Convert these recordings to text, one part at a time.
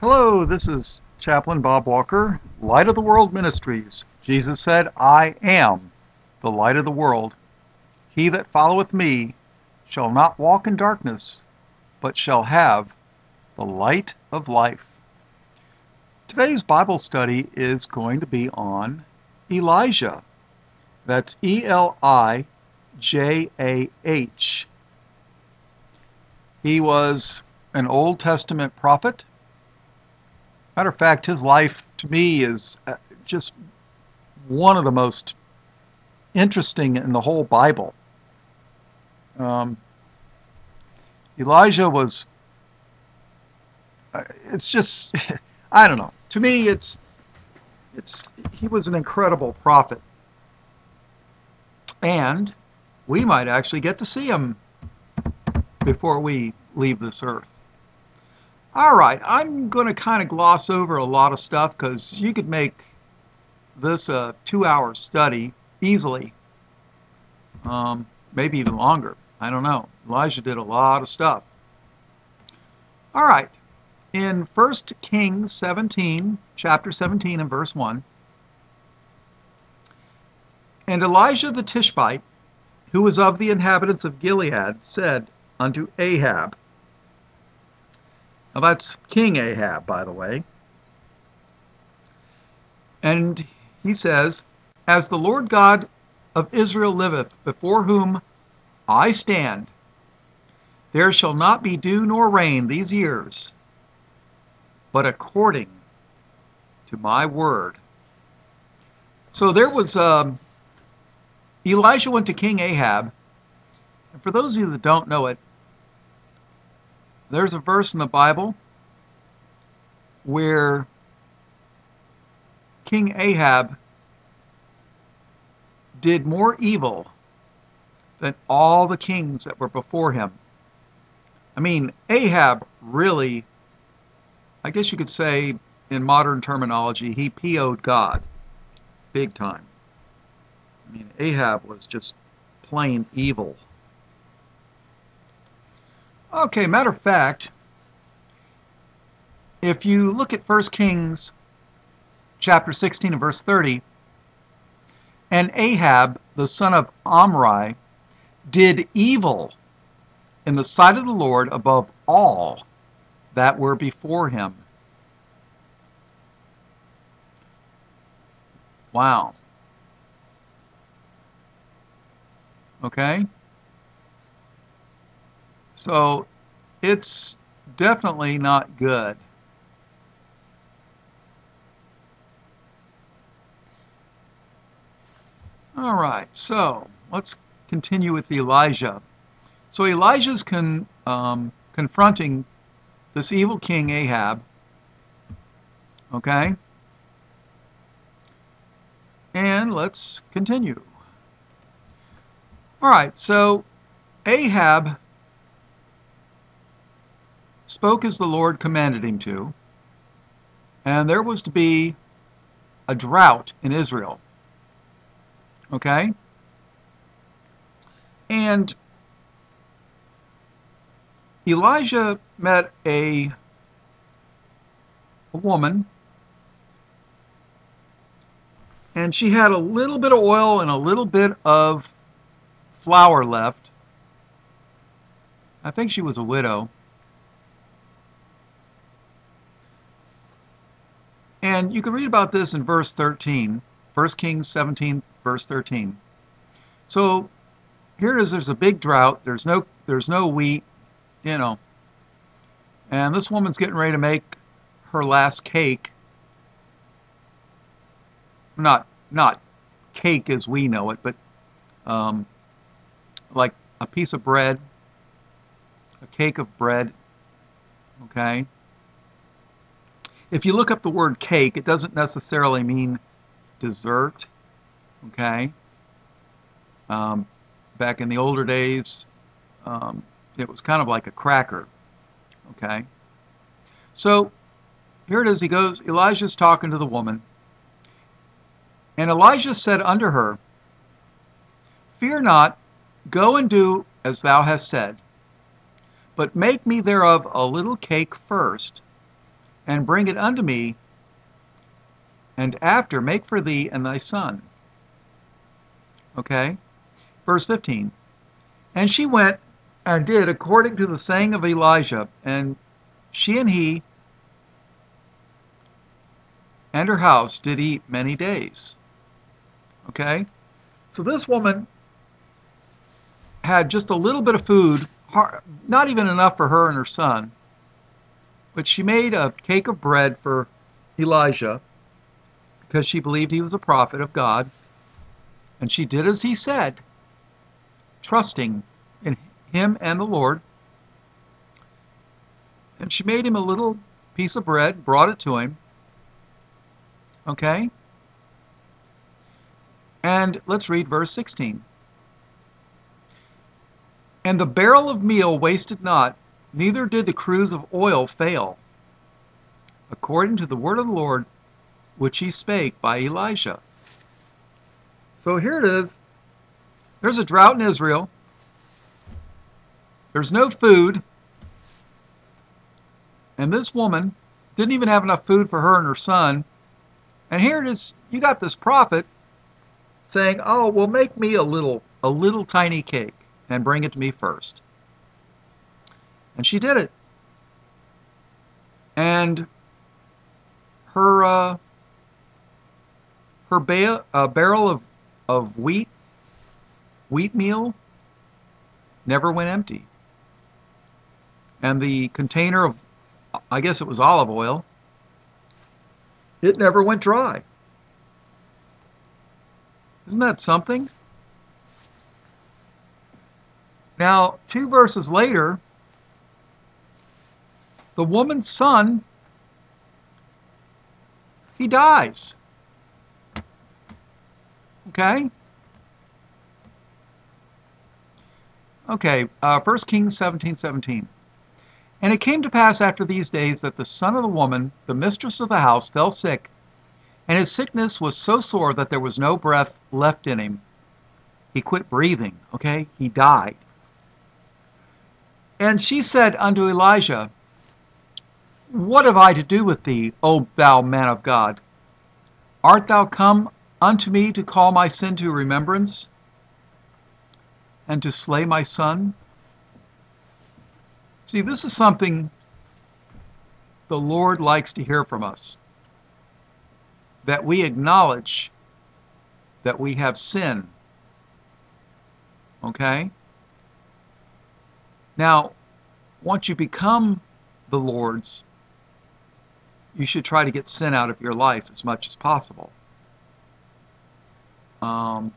Hello, this is Chaplain Bob Walker, Light of the World Ministries. Jesus said, I am the light of the world. He that followeth me shall not walk in darkness, but shall have the light of life. Today's Bible study is going to be on Elijah. That's E L I J A H. He was an Old Testament prophet. Matter of fact, his life to me is uh, just one of the most interesting in the whole Bible. Um, Elijah was, uh, it's just, I don't know. To me, it's, it's, he was an incredible prophet. And we might actually get to see him before we leave this earth. All right, I'm going to kind of gloss over a lot of stuff because you could make this a two-hour study easily, um, maybe even longer. I don't know. Elijah did a lot of stuff. All right, in 1 Kings 17, chapter 17 and verse 1, and Elijah the Tishbite, who was of the inhabitants of Gilead, said unto Ahab, now that's King Ahab, by the way. And he says, As the Lord God of Israel liveth, before whom I stand, there shall not be dew nor rain these years, but according to my word. So there was, um, Elijah went to King Ahab. And for those of you that don't know it, there's a verse in the Bible where King Ahab did more evil than all the kings that were before him. I mean, Ahab really, I guess you could say in modern terminology, he PO'd God big time. I mean, Ahab was just plain evil. Okay, matter of fact, if you look at 1 Kings chapter 16 and verse 30, and Ahab, the son of Omri, did evil in the sight of the Lord above all that were before him. Wow. Okay? So it's definitely not good. All right, so let's continue with Elijah. So Elijah's con, um, confronting this evil king Ahab. Okay? And let's continue. All right, so Ahab spoke as the Lord commanded him to, and there was to be a drought in Israel. Okay? And Elijah met a, a woman, and she had a little bit of oil and a little bit of flour left. I think she was a widow. And you can read about this in verse 13, 1 Kings 17, verse 13. So here is there's a big drought, there's no there's no wheat, you know. And this woman's getting ready to make her last cake. Not not cake as we know it, but um, like a piece of bread, a cake of bread, okay? If you look up the word cake, it doesn't necessarily mean dessert, okay? Um, back in the older days, um, it was kind of like a cracker, okay? So here it is, he goes, Elijah's talking to the woman. And Elijah said unto her, Fear not, go and do as thou hast said, but make me thereof a little cake first, and bring it unto me, and after make for thee and thy son. Okay? Verse 15. And she went and did according to the saying of Elijah, and she and he and her house did eat many days. Okay? So this woman had just a little bit of food, not even enough for her and her son, but she made a cake of bread for Elijah because she believed he was a prophet of God. And she did as he said, trusting in him and the Lord. And she made him a little piece of bread, brought it to him. Okay? And let's read verse 16. And the barrel of meal wasted not, neither did the cruse of oil fail, according to the word of the Lord which he spake by Elijah. So here it is. There's a drought in Israel. There's no food. And this woman didn't even have enough food for her and her son. And here it is. You got this prophet saying, "Oh, well, make me a little, a little tiny cake and bring it to me first. And she did it. And her uh, her ba- uh, barrel of of wheat wheat meal never went empty. And the container of I guess it was olive oil it never went dry. Isn't that something? Now, two verses later, the woman's son, he dies. Okay? Okay, uh, 1 Kings 17 17. And it came to pass after these days that the son of the woman, the mistress of the house, fell sick, and his sickness was so sore that there was no breath left in him. He quit breathing, okay? He died. And she said unto Elijah, What have I to do with thee, O thou man of God? Art thou come unto me to call my sin to remembrance, and to slay my son? See, this is something the Lord likes to hear from us. That we acknowledge that we have sin. Okay? Now, once you become the Lord's, you should try to get sin out of your life as much as possible. Um,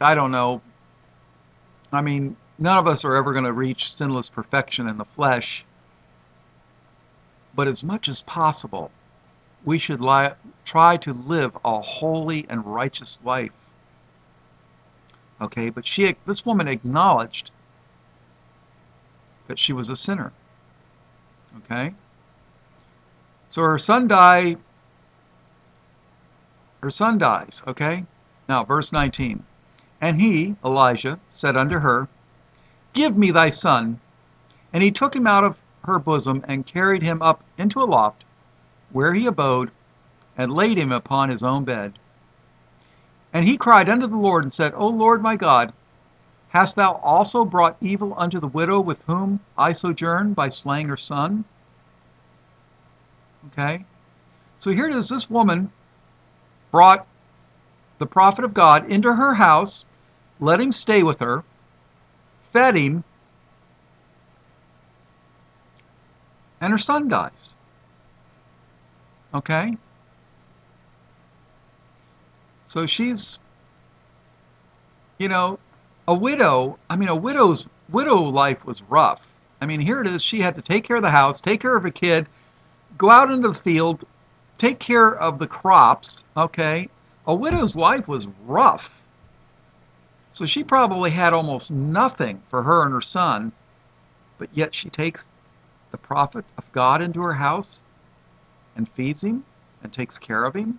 I don't know. I mean, none of us are ever going to reach sinless perfection in the flesh. But as much as possible, we should li- try to live a holy and righteous life. Okay, but she, this woman acknowledged that she was a sinner. Okay? So her son died. Her son dies, okay? Now, verse 19. And he, Elijah, said unto her, Give me thy son. And he took him out of her bosom and carried him up into a loft, where he abode, and laid him upon his own bed. And he cried unto the Lord and said, O Lord my God, Hast thou also brought evil unto the widow with whom I sojourn by slaying her son? Okay? So here it is this woman brought the prophet of God into her house, let him stay with her, fed him, and her son dies. Okay? So she's, you know, a widow, I mean, a widow's widow life was rough. I mean, here it is. She had to take care of the house, take care of a kid, go out into the field, take care of the crops. Okay, a widow's life was rough. So she probably had almost nothing for her and her son, but yet she takes the prophet of God into her house and feeds him and takes care of him.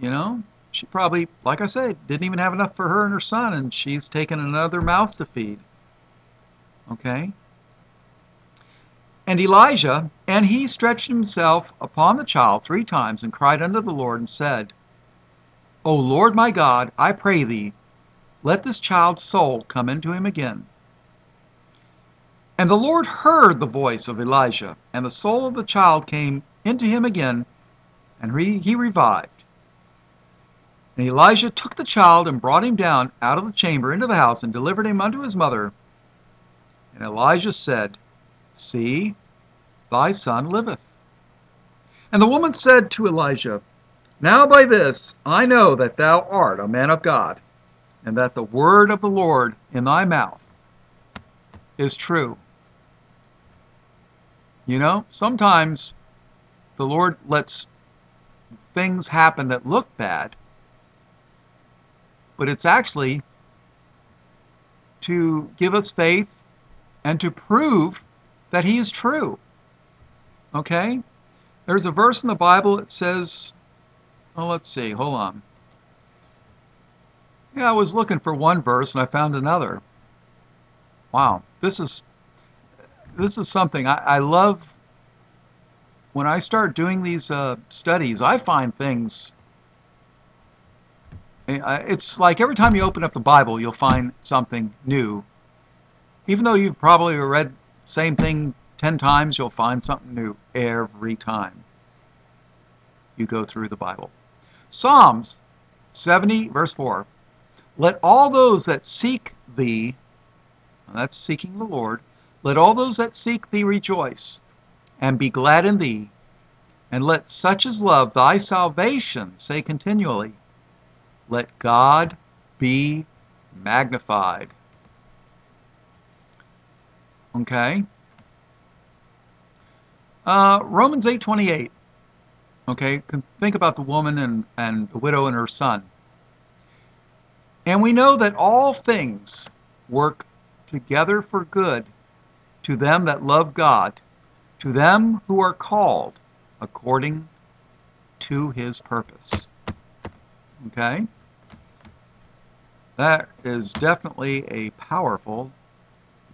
You know, she probably, like I said, didn't even have enough for her and her son, and she's taken another mouth to feed. Okay? And Elijah, And he stretched himself upon the child three times and cried unto the Lord and said, O Lord my God, I pray thee, let this child's soul come into him again. And the Lord heard the voice of Elijah, and the soul of the child came into him again, and he, he revived. And Elijah took the child and brought him down out of the chamber into the house and delivered him unto his mother. And Elijah said, See, thy son liveth. And the woman said to Elijah, Now by this I know that thou art a man of God, and that the word of the Lord in thy mouth is true. You know, sometimes the Lord lets things happen that look bad but it's actually to give us faith and to prove that He is true. Okay? There's a verse in the Bible that says, oh, let's see, hold on. Yeah, I was looking for one verse and I found another. Wow, this is this is something I, I love. When I start doing these uh, studies, I find things it's like every time you open up the Bible, you'll find something new. Even though you've probably read same thing 10 times, you'll find something new every time you go through the Bible. Psalms 70, verse 4 Let all those that seek thee, that's seeking the Lord, let all those that seek thee rejoice and be glad in thee, and let such as love thy salvation say continually, let God be magnified. Okay? Uh, Romans 8.28. Okay, think about the woman and, and the widow and her son. And we know that all things work together for good to them that love God, to them who are called according to his purpose. Okay? That is definitely a powerful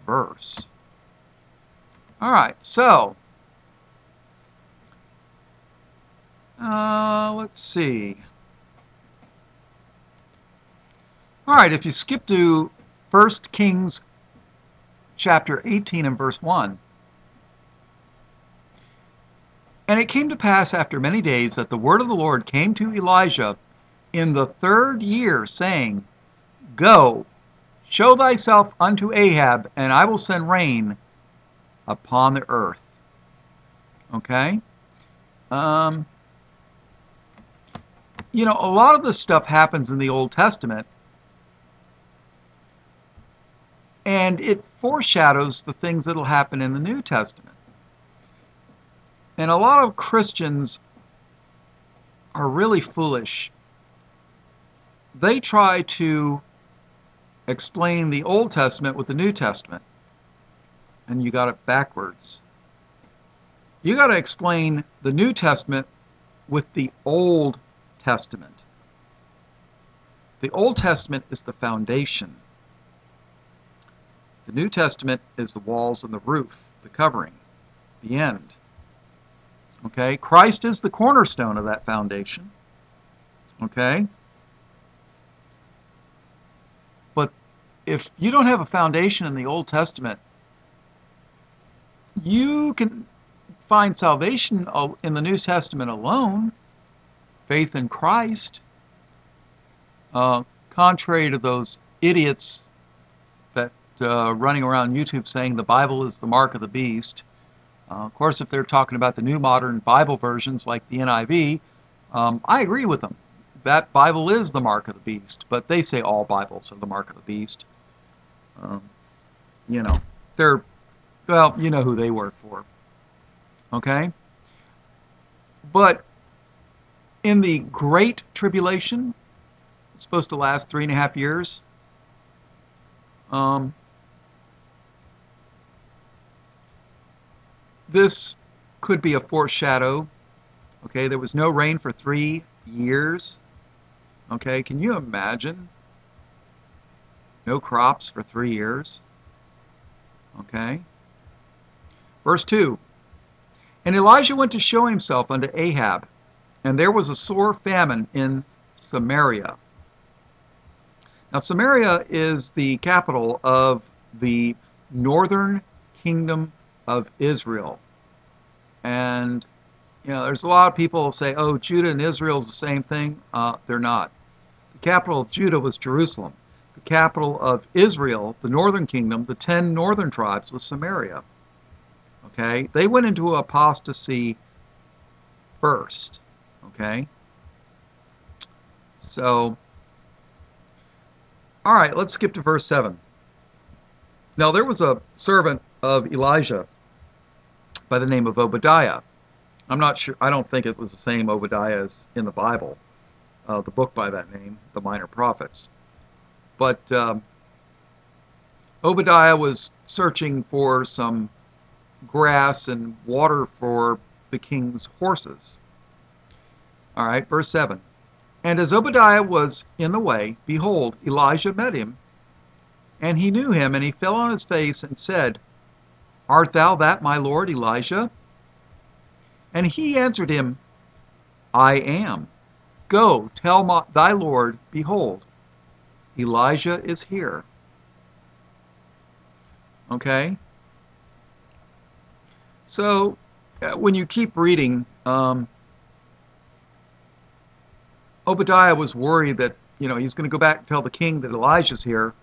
verse. All right, so uh, let's see. All right, if you skip to 1 Kings chapter 18 and verse 1. And it came to pass after many days that the word of the Lord came to Elijah in the third year, saying, Go, show thyself unto Ahab, and I will send rain upon the earth. Okay? Um, you know, a lot of this stuff happens in the Old Testament, and it foreshadows the things that will happen in the New Testament. And a lot of Christians are really foolish. They try to explain the Old Testament with the New Testament. And you got it backwards. You got to explain the New Testament with the Old Testament. The Old Testament is the foundation. The New Testament is the walls and the roof, the covering, the end. Okay? Christ is the cornerstone of that foundation. Okay? But if you don't have a foundation in the Old Testament, you can find salvation in the New Testament alone, faith in Christ, uh, contrary to those idiots that uh, running around YouTube saying the Bible is the mark of the beast. Uh, of course, if they're talking about the new modern Bible versions like the NIV, um, I agree with them. That Bible is the mark of the beast, but they say all Bibles are the mark of the beast. Um, you know, they're, well, you know who they work for. Okay? But in the Great Tribulation, it's supposed to last three and a half years. Um, this could be a foreshadow. Okay, there was no rain for three years. Okay, can you imagine no crops for three years. Okay. Verse 2 And Elijah went to show himself unto Ahab, and there was a sore famine in Samaria. Now, Samaria is the capital of the northern kingdom of Israel. And, you know, there's a lot of people say, oh, Judah and Israel is the same thing. Uh, they're not. The capital of Judah was Jerusalem. The capital of Israel, the northern kingdom, the ten northern tribes, was Samaria. Okay? They went into apostasy first. Okay? So, all right, let's skip to verse 7. Now, there was a servant of Elijah by the name of Obadiah. I'm not sure, I don't think it was the same Obadiah as in the Bible, uh, the book by that name, the Minor Prophets. But um, Obadiah was searching for some grass and water for the king's horses. All right, verse 7. And as Obadiah was in the way, behold, Elijah met him, and he knew him, and he fell on his face and said, Art thou that, my lord Elijah? And he answered him, I am. Go, tell my, thy Lord, behold, Elijah is here. Okay? So, uh, when you keep reading, um, Obadiah was worried that, you know, he's going to go back and tell the king that Elijah's here.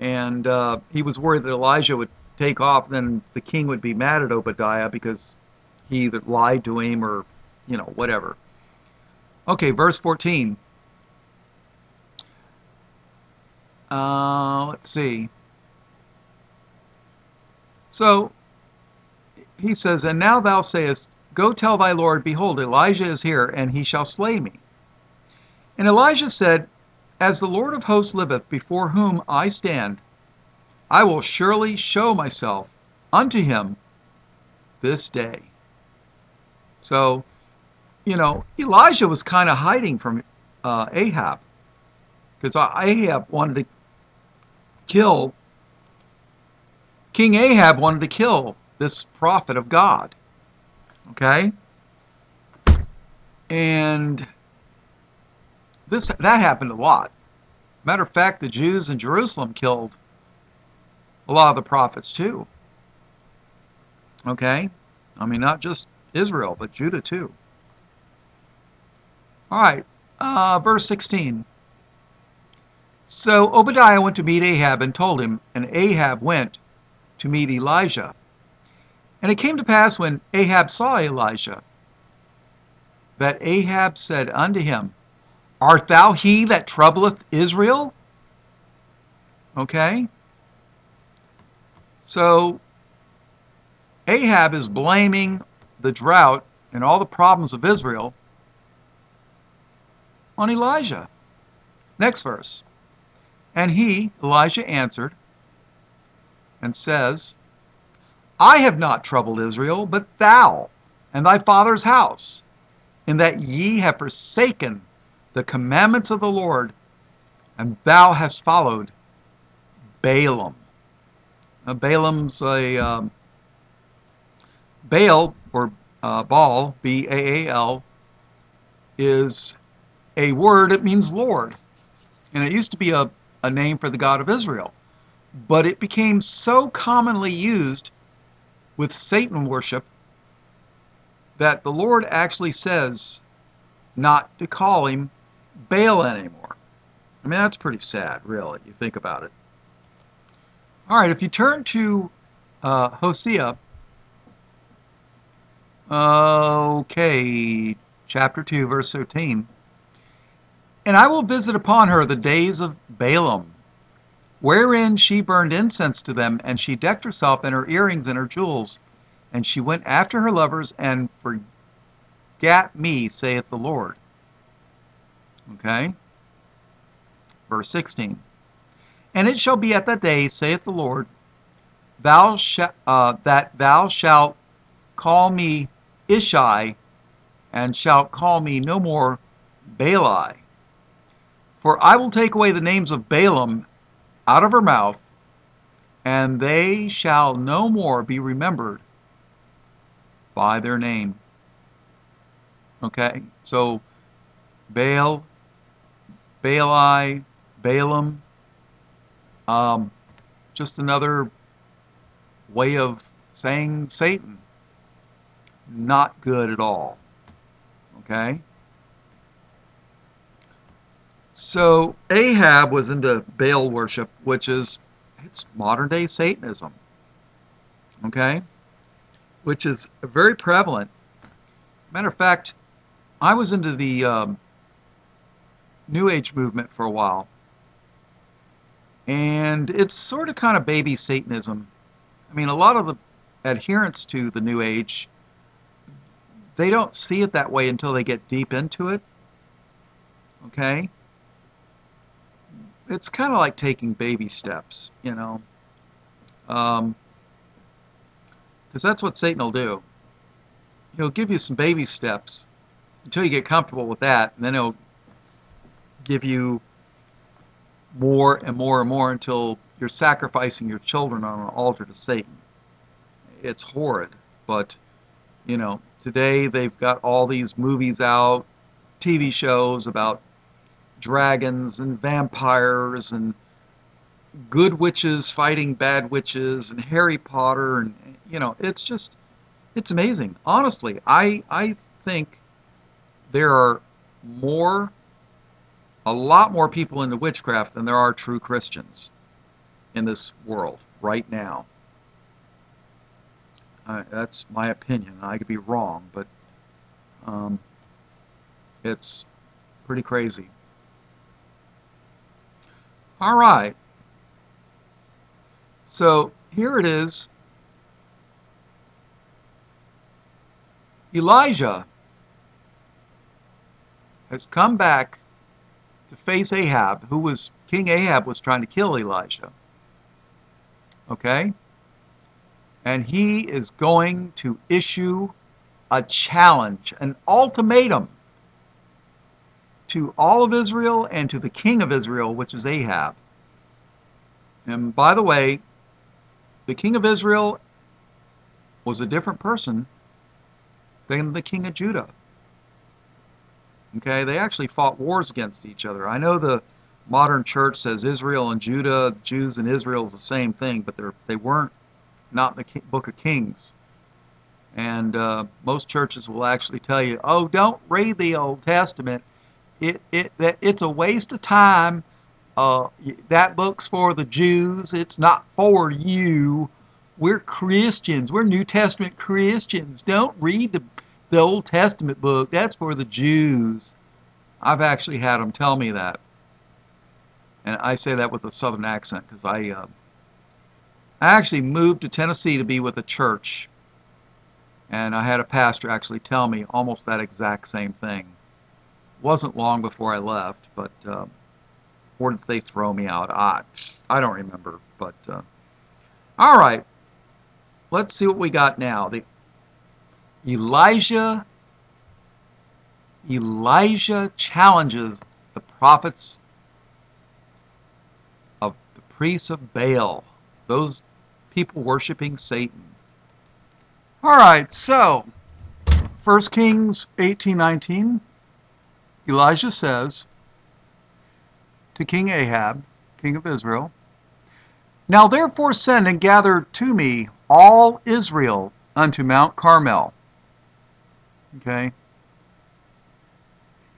And uh, he was worried that Elijah would take off, then the king would be mad at Obadiah because he either lied to him or, you know, whatever. Okay, verse 14. Uh, let's see. So he says, And now thou sayest, Go tell thy Lord, Behold, Elijah is here, and he shall slay me. And Elijah said, As the Lord of hosts liveth, before whom I stand, I will surely show myself unto him this day. So, you know, Elijah was kind of hiding from uh, Ahab because Ahab wanted to kill, King Ahab wanted to kill this prophet of God. Okay? And this that happened a lot. Matter of fact, the Jews in Jerusalem killed a lot of the prophets too. Okay? I mean, not just Israel, but Judah too. All right, uh, verse 16. So Obadiah went to meet Ahab and told him, and Ahab went to meet Elijah. And it came to pass when Ahab saw Elijah, that Ahab said unto him, Art thou he that troubleth Israel? Okay? So Ahab is blaming the drought and all the problems of Israel on Elijah. Next verse. And he, Elijah, answered and says, I have not troubled Israel, but thou and thy father's house, in that ye have forsaken the commandments of the Lord, and thou hast followed Baalim. Uh, Baalim's a um, Baal or uh, Baal, B A A L, is a word. It means Lord, and it used to be a, a name for the God of Israel, but it became so commonly used with Satan worship that the Lord actually says not to call him Baal anymore. I mean, that's pretty sad, really, you think about it. All right, if you turn to uh, Hosea, okay, chapter 2, verse 13. And I will visit upon her the days of Baalim, wherein she burned incense to them, and she decked herself in her earrings and her jewels, and she went after her lovers and forgat me, saith the Lord. Okay? Verse 16. And it shall be at that day, saith the Lord, thou uh, that thou shalt call me Ishi, and shalt call me no more Baali. For I will take away the names of Baalim out of her mouth, and they shall no more be remembered by their name. Okay, so Baal, Baali, Baalim, um, just another way of saying Satan. Not good at all. Okay? So Ahab was into Baal worship, which is it's modern day Satanism. Okay? Which is very prevalent. Matter of fact, I was into the um, New Age movement for a while. And it's sort of kind of baby Satanism. I mean, a lot of the adherents to the New Age, they don't see it that way until they get deep into it. Okay? It's kind of like taking baby steps, you know. Um, because that's what Satan will do. He'll give you some baby steps until you get comfortable with that, and then he'll give you more and more and more until you're sacrificing your children on an altar to Satan. It's horrid, but you know, today they've got all these movies out, TV shows about dragons and vampires and good witches fighting bad witches and Harry Potter and you know it's just it's amazing. Honestly I I think there are more a lot more people into witchcraft than there are true Christians in this world right now. Uh, that's my opinion. I could be wrong but um, it's pretty crazy all right. So here it is. Elijah has come back to face Ahab, who was King Ahab was trying to kill Elijah. Okay? And he is going to issue a challenge, an ultimatum to all of Israel and to the king of Israel, which is Ahab. And by the way, the king of Israel was a different person than the king of Judah. Okay, they actually fought wars against each other. I know the modern church says Israel and Judah, Jews and Israel is the same thing, but they're, they weren't not in the book of Kings. And uh, most churches will actually tell you, oh, don't read the Old Testament it, it, that it's a waste of time. Uh, that book's for the Jews. It's not for you. We're Christians. We're New Testament Christians. Don't read the, the Old Testament book. That's for the Jews. I've actually had them tell me that. And I say that with a southern accent because I, uh, I actually moved to Tennessee to be with a church. And I had a pastor actually tell me almost that exact same thing wasn't long before I left, but uh, or did they throw me out? I I don't remember, but uh, all right. Let's see what we got now. The Elijah Elijah challenges the prophets of the priests of Baal, those people worshiping Satan. All right, so 1 Kings 18:19 Elijah says to King Ahab, king of Israel, Now therefore send and gather to me all Israel unto Mount Carmel. Okay?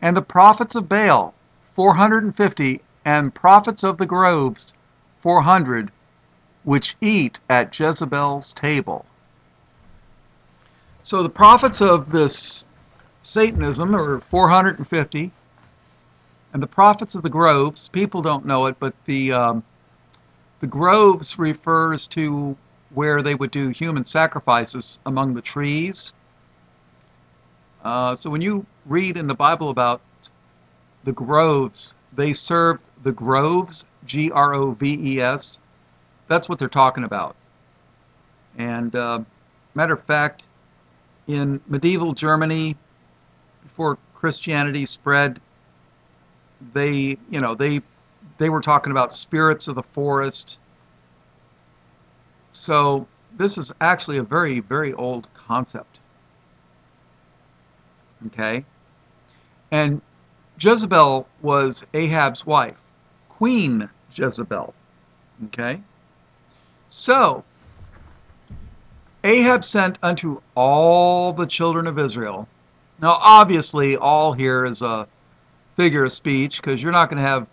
And the prophets of Baal, 450, and prophets of the groves, 400, which eat at Jezebel's table. So the prophets of this Satanism, were 450. And the prophets of the groves, people don't know it, but the, um, the groves refers to where they would do human sacrifices among the trees. Uh, so when you read in the Bible about the groves, they served the groves, G R O V E S. That's what they're talking about. And uh, matter of fact, in medieval Germany, before Christianity spread, they, you know, they they were talking about spirits of the forest. So this is actually a very, very old concept. Okay? And Jezebel was Ahab's wife, Queen Jezebel. Okay? So, Ahab sent unto all the children of Israel. Now, obviously, all here is a figure of speech because you're not going to have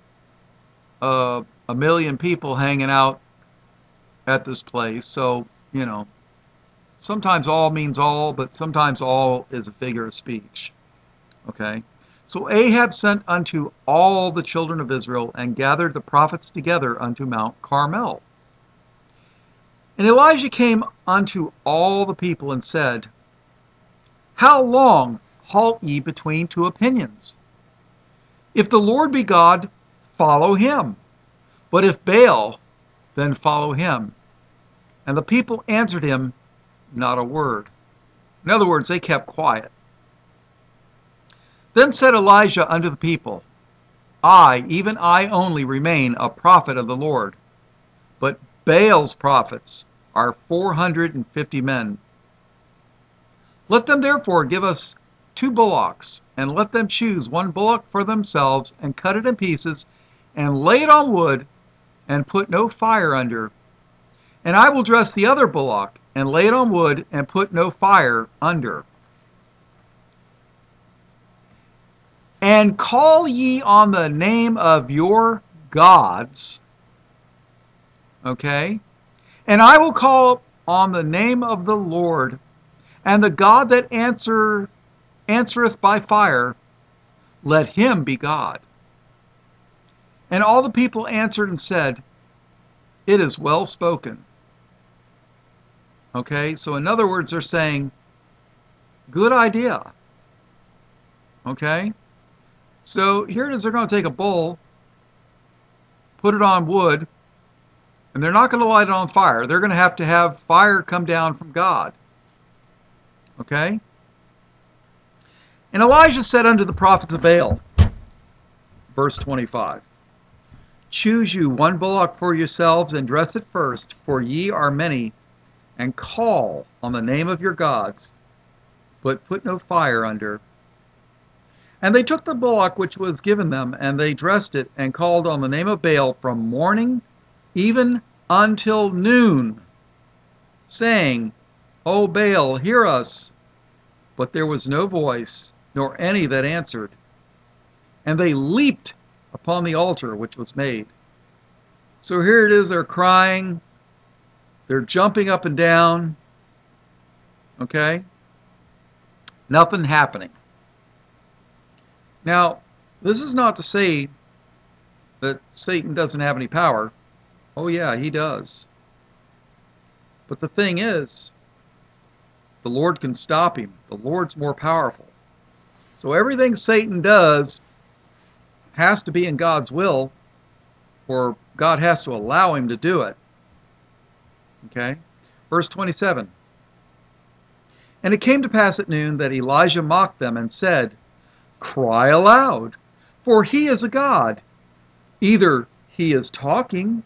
uh, a million people hanging out at this place. So, you know, sometimes all means all, but sometimes all is a figure of speech. Okay? So Ahab sent unto all the children of Israel and gathered the prophets together unto Mount Carmel. And Elijah came unto all the people and said, How long halt ye between two opinions? If the Lord be God, follow him. But if Baal, then follow him. And the people answered him not a word. In other words, they kept quiet. Then said Elijah unto the people, I, even I only, remain a prophet of the Lord. But Baal's prophets are four hundred and fifty men. Let them therefore give us two bullocks, and let them choose one bullock for themselves, and cut it in pieces, and lay it on wood, and put no fire under. And I will dress the other bullock, and lay it on wood, and put no fire under. And call ye on the name of your gods. Okay? And I will call on the name of the Lord, and the God that answer, answereth by fire, let him be God. And all the people answered and said, It is well spoken. Okay, so in other words, they're saying, Good idea. Okay? So here it is, they're going to take a bowl, put it on wood, and they're not going to light it on fire. They're going to have to have fire come down from God. Okay? And Elijah said unto the prophets of Baal, verse 25, Choose you one bullock for yourselves, and dress it first, for ye are many, and call on the name of your gods, but put no fire under. And they took the bullock which was given them, and they dressed it, and called on the name of Baal from morning even until noon, saying, O Baal, hear us. But there was no voice, nor any that answered. And they leaped upon the altar which was made. So here it is, they're crying, they're jumping up and down. Okay? Nothing happening. Now, this is not to say that Satan doesn't have any power. Oh, yeah, he does. But the thing is, the Lord can stop him. The Lord's more powerful. So everything Satan does has to be in God's will, or God has to allow him to do it. Okay? Verse 27. And it came to pass at noon that Elijah mocked them and said, cry aloud, for he is a God. Either he is talking,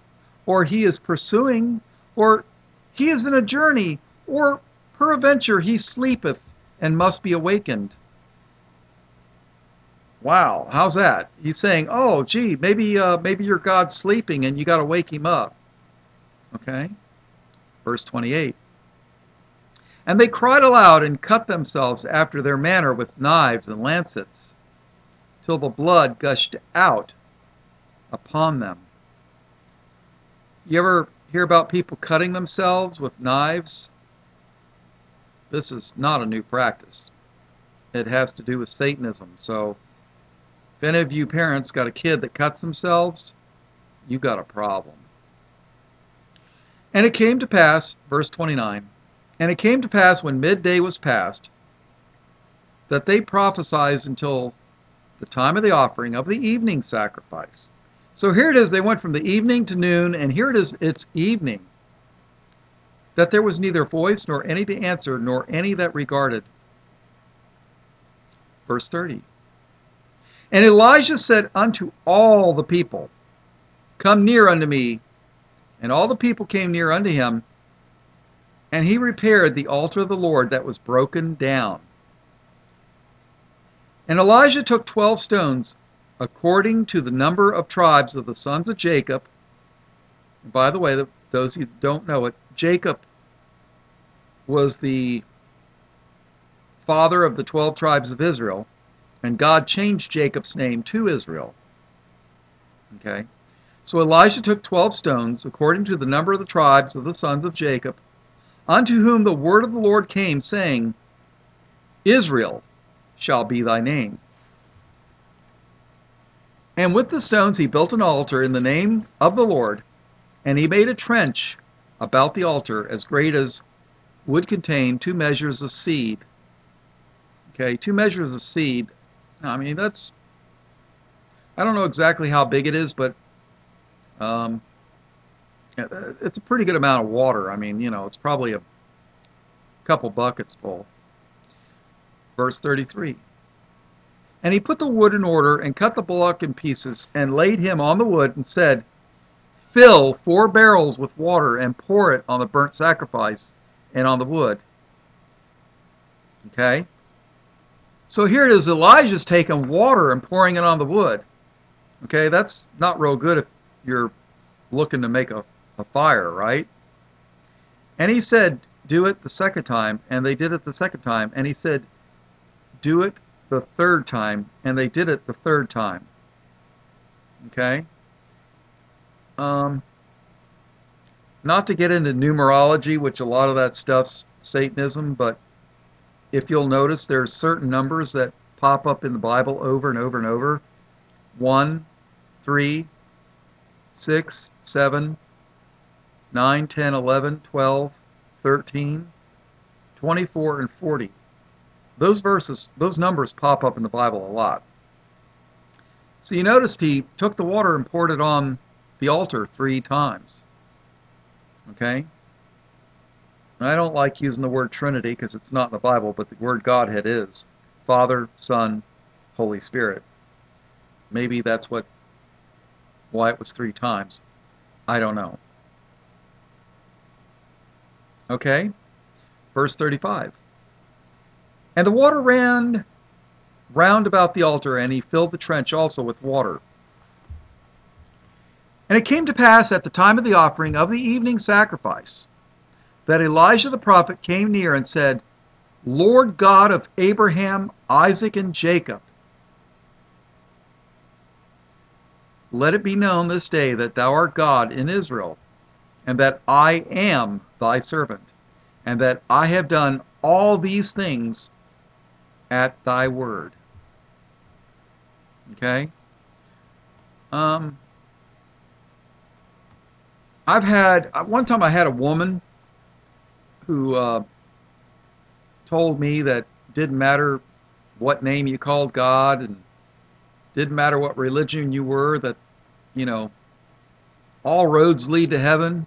or he is pursuing, or he is in a journey, or peradventure he sleepeth and must be awakened. Wow, how's that? He's saying, "Oh, gee, maybe uh, maybe your God's sleeping and you got to wake him up." Okay, verse 28. And they cried aloud and cut themselves after their manner with knives and lancets, till the blood gushed out upon them. You ever hear about people cutting themselves with knives? This is not a new practice. It has to do with Satanism. So, if any of you parents got a kid that cuts themselves, you got a problem. And it came to pass, verse 29, and it came to pass when midday was past, that they prophesied until the time of the offering of the evening sacrifice. So here it is, they went from the evening to noon, and here it is, it's evening. That there was neither voice nor any to answer, nor any that regarded. Verse 30. And Elijah said unto all the people, Come near unto me. And all the people came near unto him, and he repaired the altar of the Lord that was broken down. And Elijah took twelve stones, according to the number of tribes of the sons of Jacob. And by the way, those who don't know it, Jacob was the father of the twelve tribes of Israel, and God changed Jacob's name to Israel. Okay? So Elijah took twelve stones, according to the number of the tribes of the sons of Jacob, unto whom the word of the Lord came, saying, Israel shall be thy name. And with the stones he built an altar in the name of the Lord, and he made a trench about the altar as great as would contain two measures of seed. Okay, two measures of seed. I mean, that's, I don't know exactly how big it is, but um, it's a pretty good amount of water. I mean, you know, it's probably a couple buckets full. Verse 33. And he put the wood in order and cut the bullock in pieces and laid him on the wood and said, Fill four barrels with water and pour it on the burnt sacrifice and on the wood. Okay? So here it is Elijah's taking water and pouring it on the wood. Okay, that's not real good if you're looking to make a, a fire, right? And he said, Do it the second time. And they did it the second time. And he said, Do it the third time. And they did it the third time. Okay? Um, not to get into numerology, which a lot of that stuff's Satanism, but if you'll notice, there's certain numbers that pop up in the Bible over and over and over. 1, 3, 6, 7, 9, 10, 11, 12, 13, 24, and 40. Those verses, those numbers pop up in the Bible a lot. So you noticed he took the water and poured it on the altar three times. Okay? I don't like using the word Trinity because it's not in the Bible, but the word Godhead is Father, Son, Holy Spirit. Maybe that's what why it was three times. I don't know. Okay? Verse 35. And the water ran round about the altar, and he filled the trench also with water. And it came to pass at the time of the offering of the evening sacrifice that Elijah the prophet came near and said, Lord God of Abraham, Isaac, and Jacob, let it be known this day that thou art God in Israel, and that I am thy servant, and that I have done all these things at thy word. Okay? Um, I've had one time I had a woman who uh, told me that didn't matter what name you called God and didn't matter what religion you were that you know all roads lead to heaven.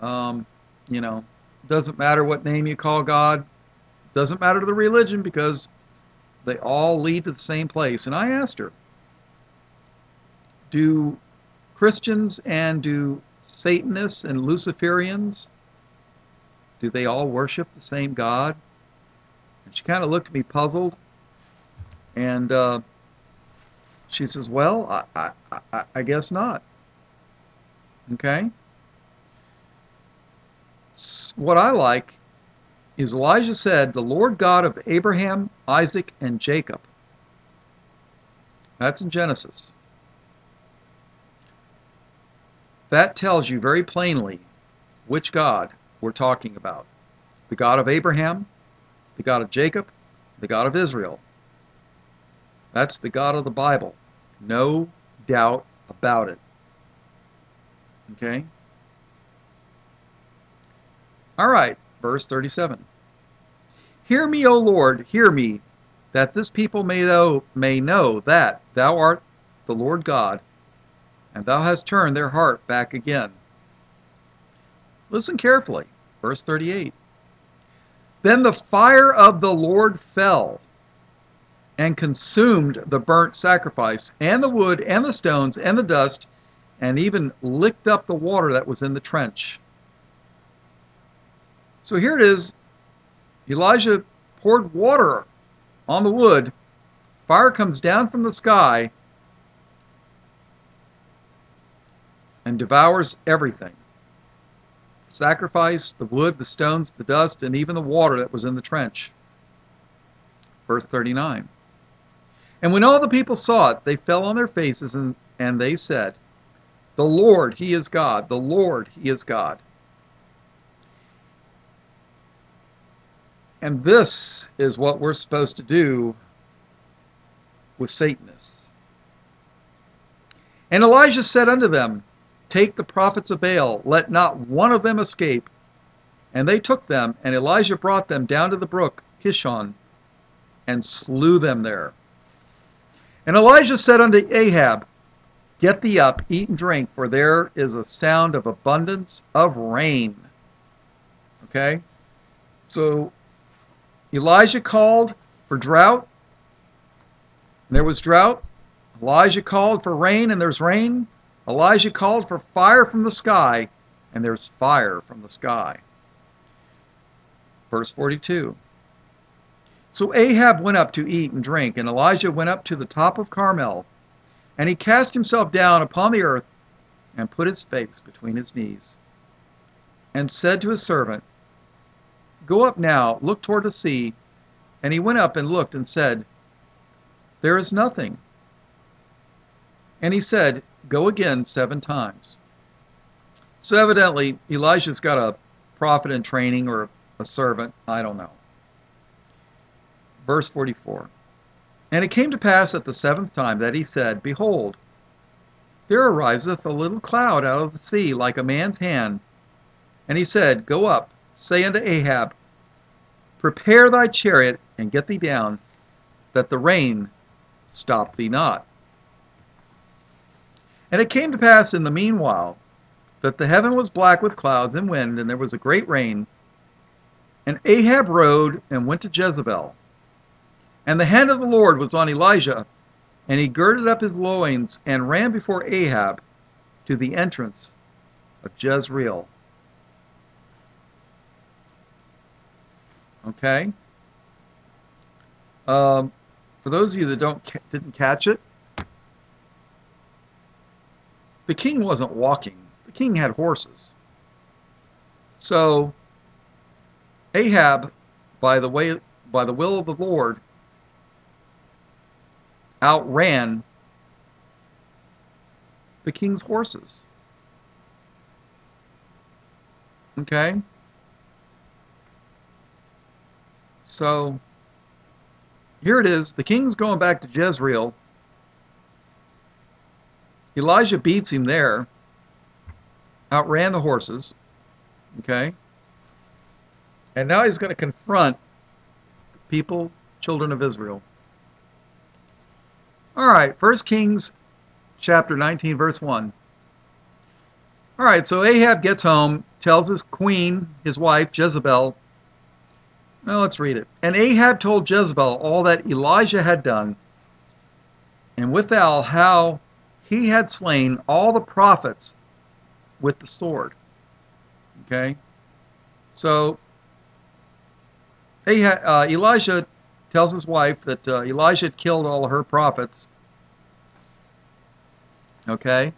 Um, you know doesn't matter what name you call God. Doesn't matter the religion because they all lead to the same place. And I asked her do Christians and do Satanists and Luciferians, do they all worship the same God? And she kind of looked at me puzzled. And uh, she says, Well, I, I, I guess not. Okay? What I like is Elijah said, The Lord God of Abraham, Isaac, and Jacob. That's in Genesis. That tells you very plainly which God we're talking about. The God of Abraham, the God of Jacob, the God of Israel. That's the God of the Bible. No doubt about it. Okay? All right, verse 37. Hear me, O Lord, hear me, that this people may know, may know that thou art the Lord God, and thou hast turned their heart back again. Listen carefully. Verse 38. Then the fire of the Lord fell and consumed the burnt sacrifice, and the wood, and the stones, and the dust, and even licked up the water that was in the trench. So here it is Elijah poured water on the wood, Fire comes down from the sky and devours everything sacrifice, the wood, the stones, the dust, and even the water that was in the trench. Verse 39. And when all the people saw it, they fell on their faces and, and they said, The Lord, He is God. The Lord, He is God. And this is what we're supposed to do with Satanists. And Elijah said unto them, Take the prophets of Baal, let not one of them escape. And they took them, and Elijah brought them down to the brook Kishon, and slew them there. And Elijah said unto Ahab, Get thee up, eat and drink, for there is a sound of abundance of rain. Okay? So Elijah called for drought. and There was drought. Elijah called for rain, and there's rain. Elijah called for fire from the sky, and there's fire from the sky. Verse 42. So Ahab went up to eat and drink, and Elijah went up to the top of Carmel, and he cast himself down upon the earth and put his face between his knees, and said to his servant, Go up now, look toward the sea. And he went up and looked and said, There is nothing. And he said, Go again seven times. So evidently, Elijah's got a prophet in training or a servant. I don't know. Verse 44 And it came to pass at the seventh time that he said, Behold, there ariseth a little cloud out of the sea like a man's hand. And he said, Go up, say unto Ahab, Prepare thy chariot and get thee down, that the rain stop thee not. And it came to pass in the meanwhile that the heaven was black with clouds and wind, and there was a great rain. And Ahab rode and went to Jezebel. And the hand of the Lord was on Elijah, and he girded up his loins and ran before Ahab to the entrance of Jezreel. Okay? Um, for those of you that don't didn't catch it, the king wasn't walking. The king had horses. So Ahab, by the way, by the will of the Lord, outran the king's horses. Okay? So here it is. The king's going back to Jezreel. Elijah beats him there, outran the horses. Okay? And now he's going to confront the people, children of Israel. All right, First Kings chapter 19, verse 1. All right, so Ahab gets home, tells his queen, his wife, Jezebel. Well, let's read it. And Ahab told Jezebel all that Elijah had done, and withal how he had slain all the prophets with the sword. Okay? So, Ahab, uh, Elijah tells his wife that uh, Elijah had killed all her prophets. Okay?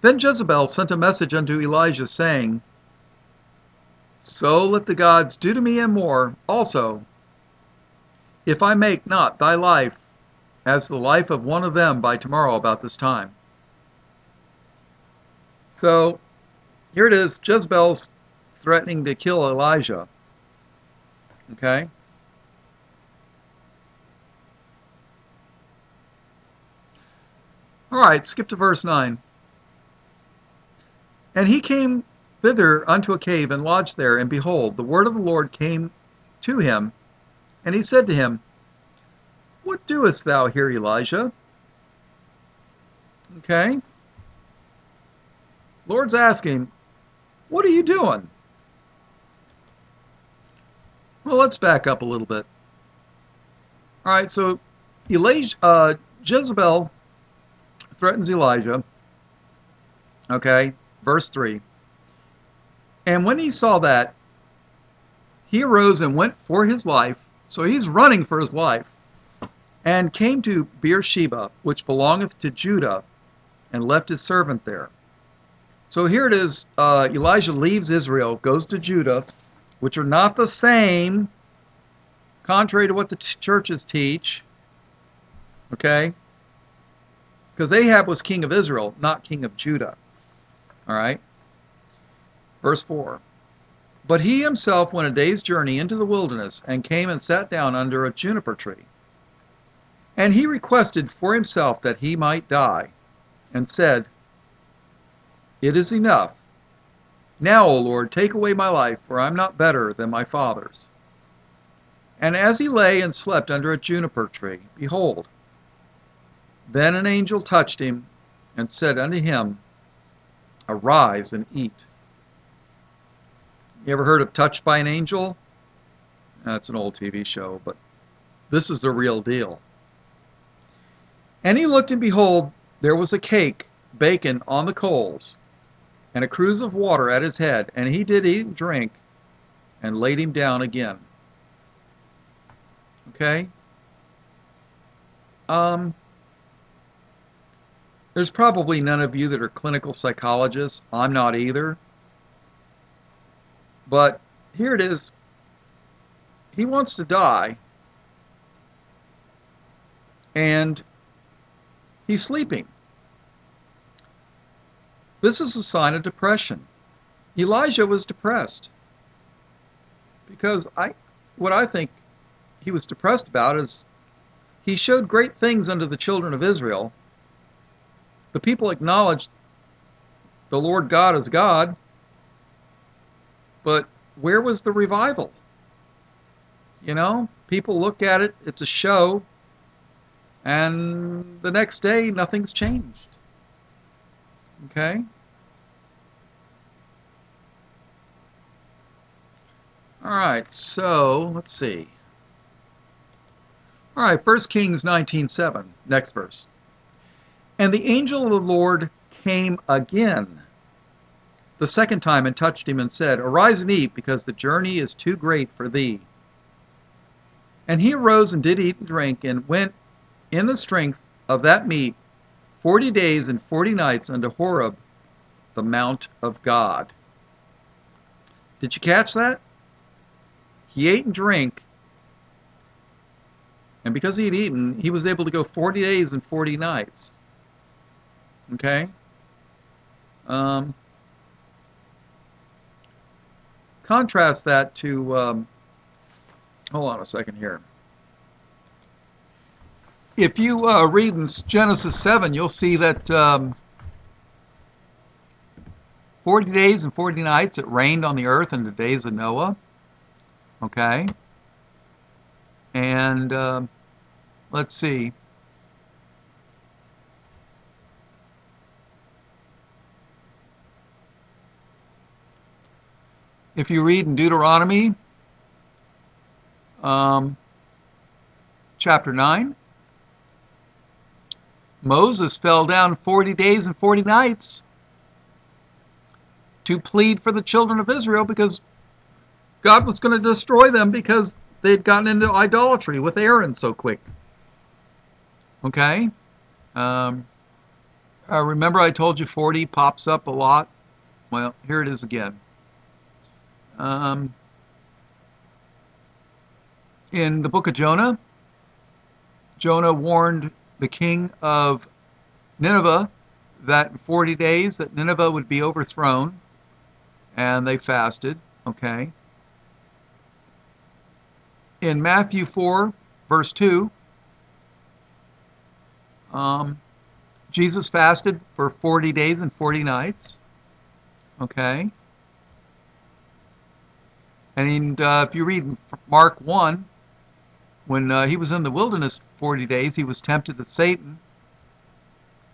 Then Jezebel sent a message unto Elijah, saying, So let the gods do to me and more also, if I make not thy life as the life of one of them by tomorrow about this time. So here it is Jezebel's threatening to kill Elijah. Okay? All right, skip to verse 9. And he came thither unto a cave and lodged there, and behold, the word of the Lord came to him, and he said to him, What doest thou here, Elijah? Okay. Lord's asking, What are you doing? Well, let's back up a little bit. All right, so Elijah, uh, Jezebel threatens Elijah. Okay, verse 3. And when he saw that, he arose and went for his life. So he's running for his life. And came to Beersheba, which belongeth to Judah, and left his servant there. So here it is uh, Elijah leaves Israel, goes to Judah, which are not the same, contrary to what the churches teach. Okay? Because Ahab was king of Israel, not king of Judah. All right? Verse 4 But he himself went a day's journey into the wilderness, and came and sat down under a juniper tree. And he requested for himself that he might die, and said, It is enough. Now, O Lord, take away my life, for I am not better than my fathers. And as he lay and slept under a juniper tree, behold, then an angel touched him, and said unto him, Arise and eat. You ever heard of Touched by an Angel? That's an old TV show, but this is the real deal. And he looked, and behold, there was a cake baken on the coals, and a cruse of water at his head. And he did eat and drink, and laid him down again. Okay? Um, there's probably none of you that are clinical psychologists. I'm not either. But here it is. He wants to die. And he's sleeping. This is a sign of depression. Elijah was depressed. Because I what I think he was depressed about is he showed great things unto the children of Israel. The people acknowledged the Lord God as God, but where was the revival? You know, people look at it, it's a show, and the next day nothing's changed. Okay? All right, so let's see. All right, 1 Kings 19:7, next verse. And the angel of the Lord came again the second time and touched him and said, Arise and eat, because the journey is too great for thee. And he arose and did eat and drink, and went in the strength of that meat forty days and forty nights unto Horeb, the mount of God. Did you catch that? He ate and drank, and because he had eaten, he was able to go 40 days and 40 nights. Okay? Um, contrast that to, um, hold on a second here. If you uh, read in Genesis 7, you'll see that um, 40 days and 40 nights it rained on the earth in the days of Noah. Okay? And uh, let's see. If you read in Deuteronomy um, chapter 9, Moses fell down 40 days and 40 nights to plead for the children of Israel because God was going to destroy them because they'd gotten into idolatry with Aaron so quick. Okay? Um, uh, remember I told you 40 pops up a lot? Well, here it is again. Um, in the book of Jonah, Jonah warned the king of Nineveh that in 40 days that Nineveh would be overthrown, and they fasted. Okay. In Matthew 4, verse 2, um, Jesus fasted for 40 days and 40 nights. Okay. And uh, if you read Mark 1, when uh, he was in the wilderness 40 days, he was tempted of Satan.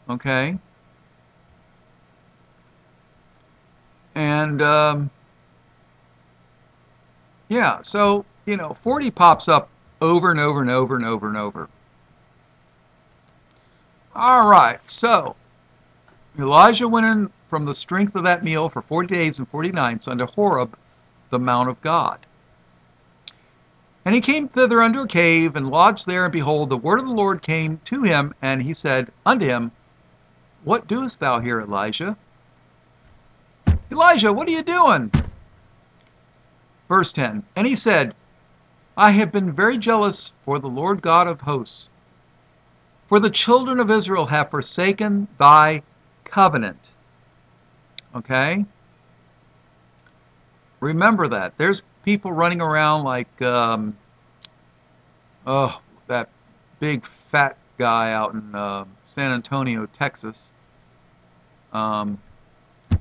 Okay? And, um, yeah, so, you know, 40 pops up over and over and over and over and over. All right, so Elijah went in from the strength of that meal for 40 days and 40 nights unto Horeb, the Mount of God. And he came thither unto a cave, and lodged there, and behold, the word of the Lord came to him, and he said unto him, What doest thou here, Elijah? Elijah, what are you doing? Verse 10 And he said, I have been very jealous for the Lord God of hosts, for the children of Israel have forsaken thy covenant. Okay? Remember that. There's people running around like, um, oh, that big fat guy out in uh, San Antonio, Texas. Um,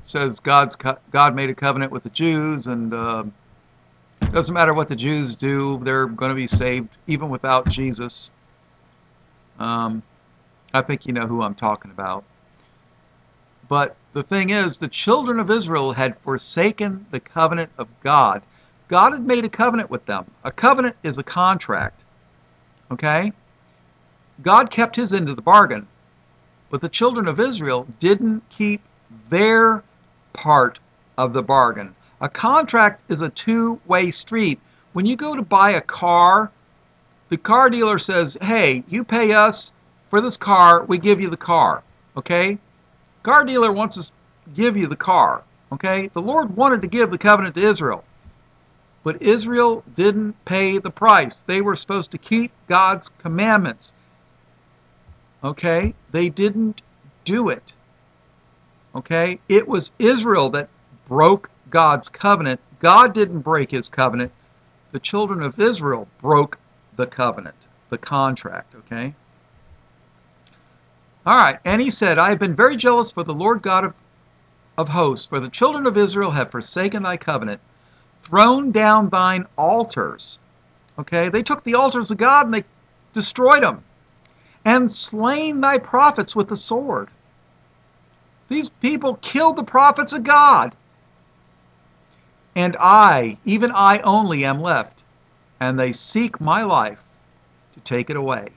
says God's God made a covenant with the Jews, and uh, doesn't matter what the Jews do, they're going to be saved even without Jesus. Um, I think you know who I'm talking about. But the thing is, the children of Israel had forsaken the covenant of God. God had made a covenant with them. A covenant is a contract. Okay? God kept his end of the bargain. But the children of Israel didn't keep their part of the bargain. A contract is a two way street. When you go to buy a car, the car dealer says, hey, you pay us for this car, we give you the car. Okay? Car dealer wants to give you the car. Okay? The Lord wanted to give the covenant to Israel. But Israel didn't pay the price. They were supposed to keep God's commandments. Okay? They didn't do it. Okay? It was Israel that broke God's covenant. God didn't break his covenant. The children of Israel broke the covenant, the contract. Okay? All right. And he said, I have been very jealous for the Lord God of, of hosts, for the children of Israel have forsaken thy covenant, thrown down thine altars. Okay? They took the altars of God and they destroyed them, and slain thy prophets with the sword. These people killed the prophets of God. And I, even I only, am left, and they seek my life to take it away.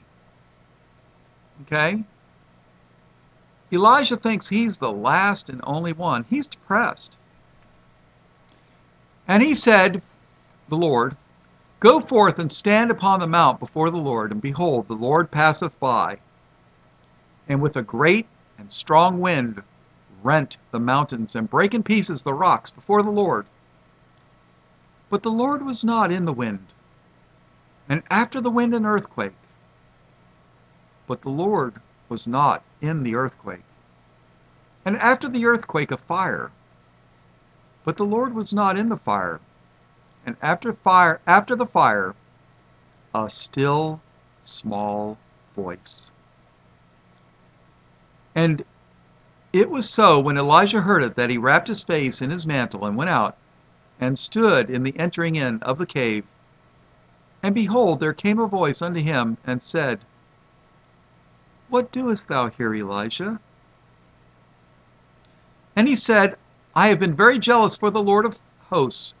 Okay? Elijah thinks he's the last and only one. He's depressed. And he said, The Lord, Go forth and stand upon the mount before the Lord, and behold, the Lord passeth by. And with a great and strong wind rent the mountains and brake in pieces the rocks before the Lord. But the Lord was not in the wind, and after the wind an earthquake. But the Lord was not in the earthquake, and after the earthquake a fire. But the Lord was not in the fire, and after fire after the fire a still small voice. And it was so when Elijah heard it that he wrapped his face in his mantle and went out and stood in the entering in of the cave. And behold, there came a voice unto him and said, What doest thou here, Elijah? And he said, I have been very jealous for the Lord of hosts,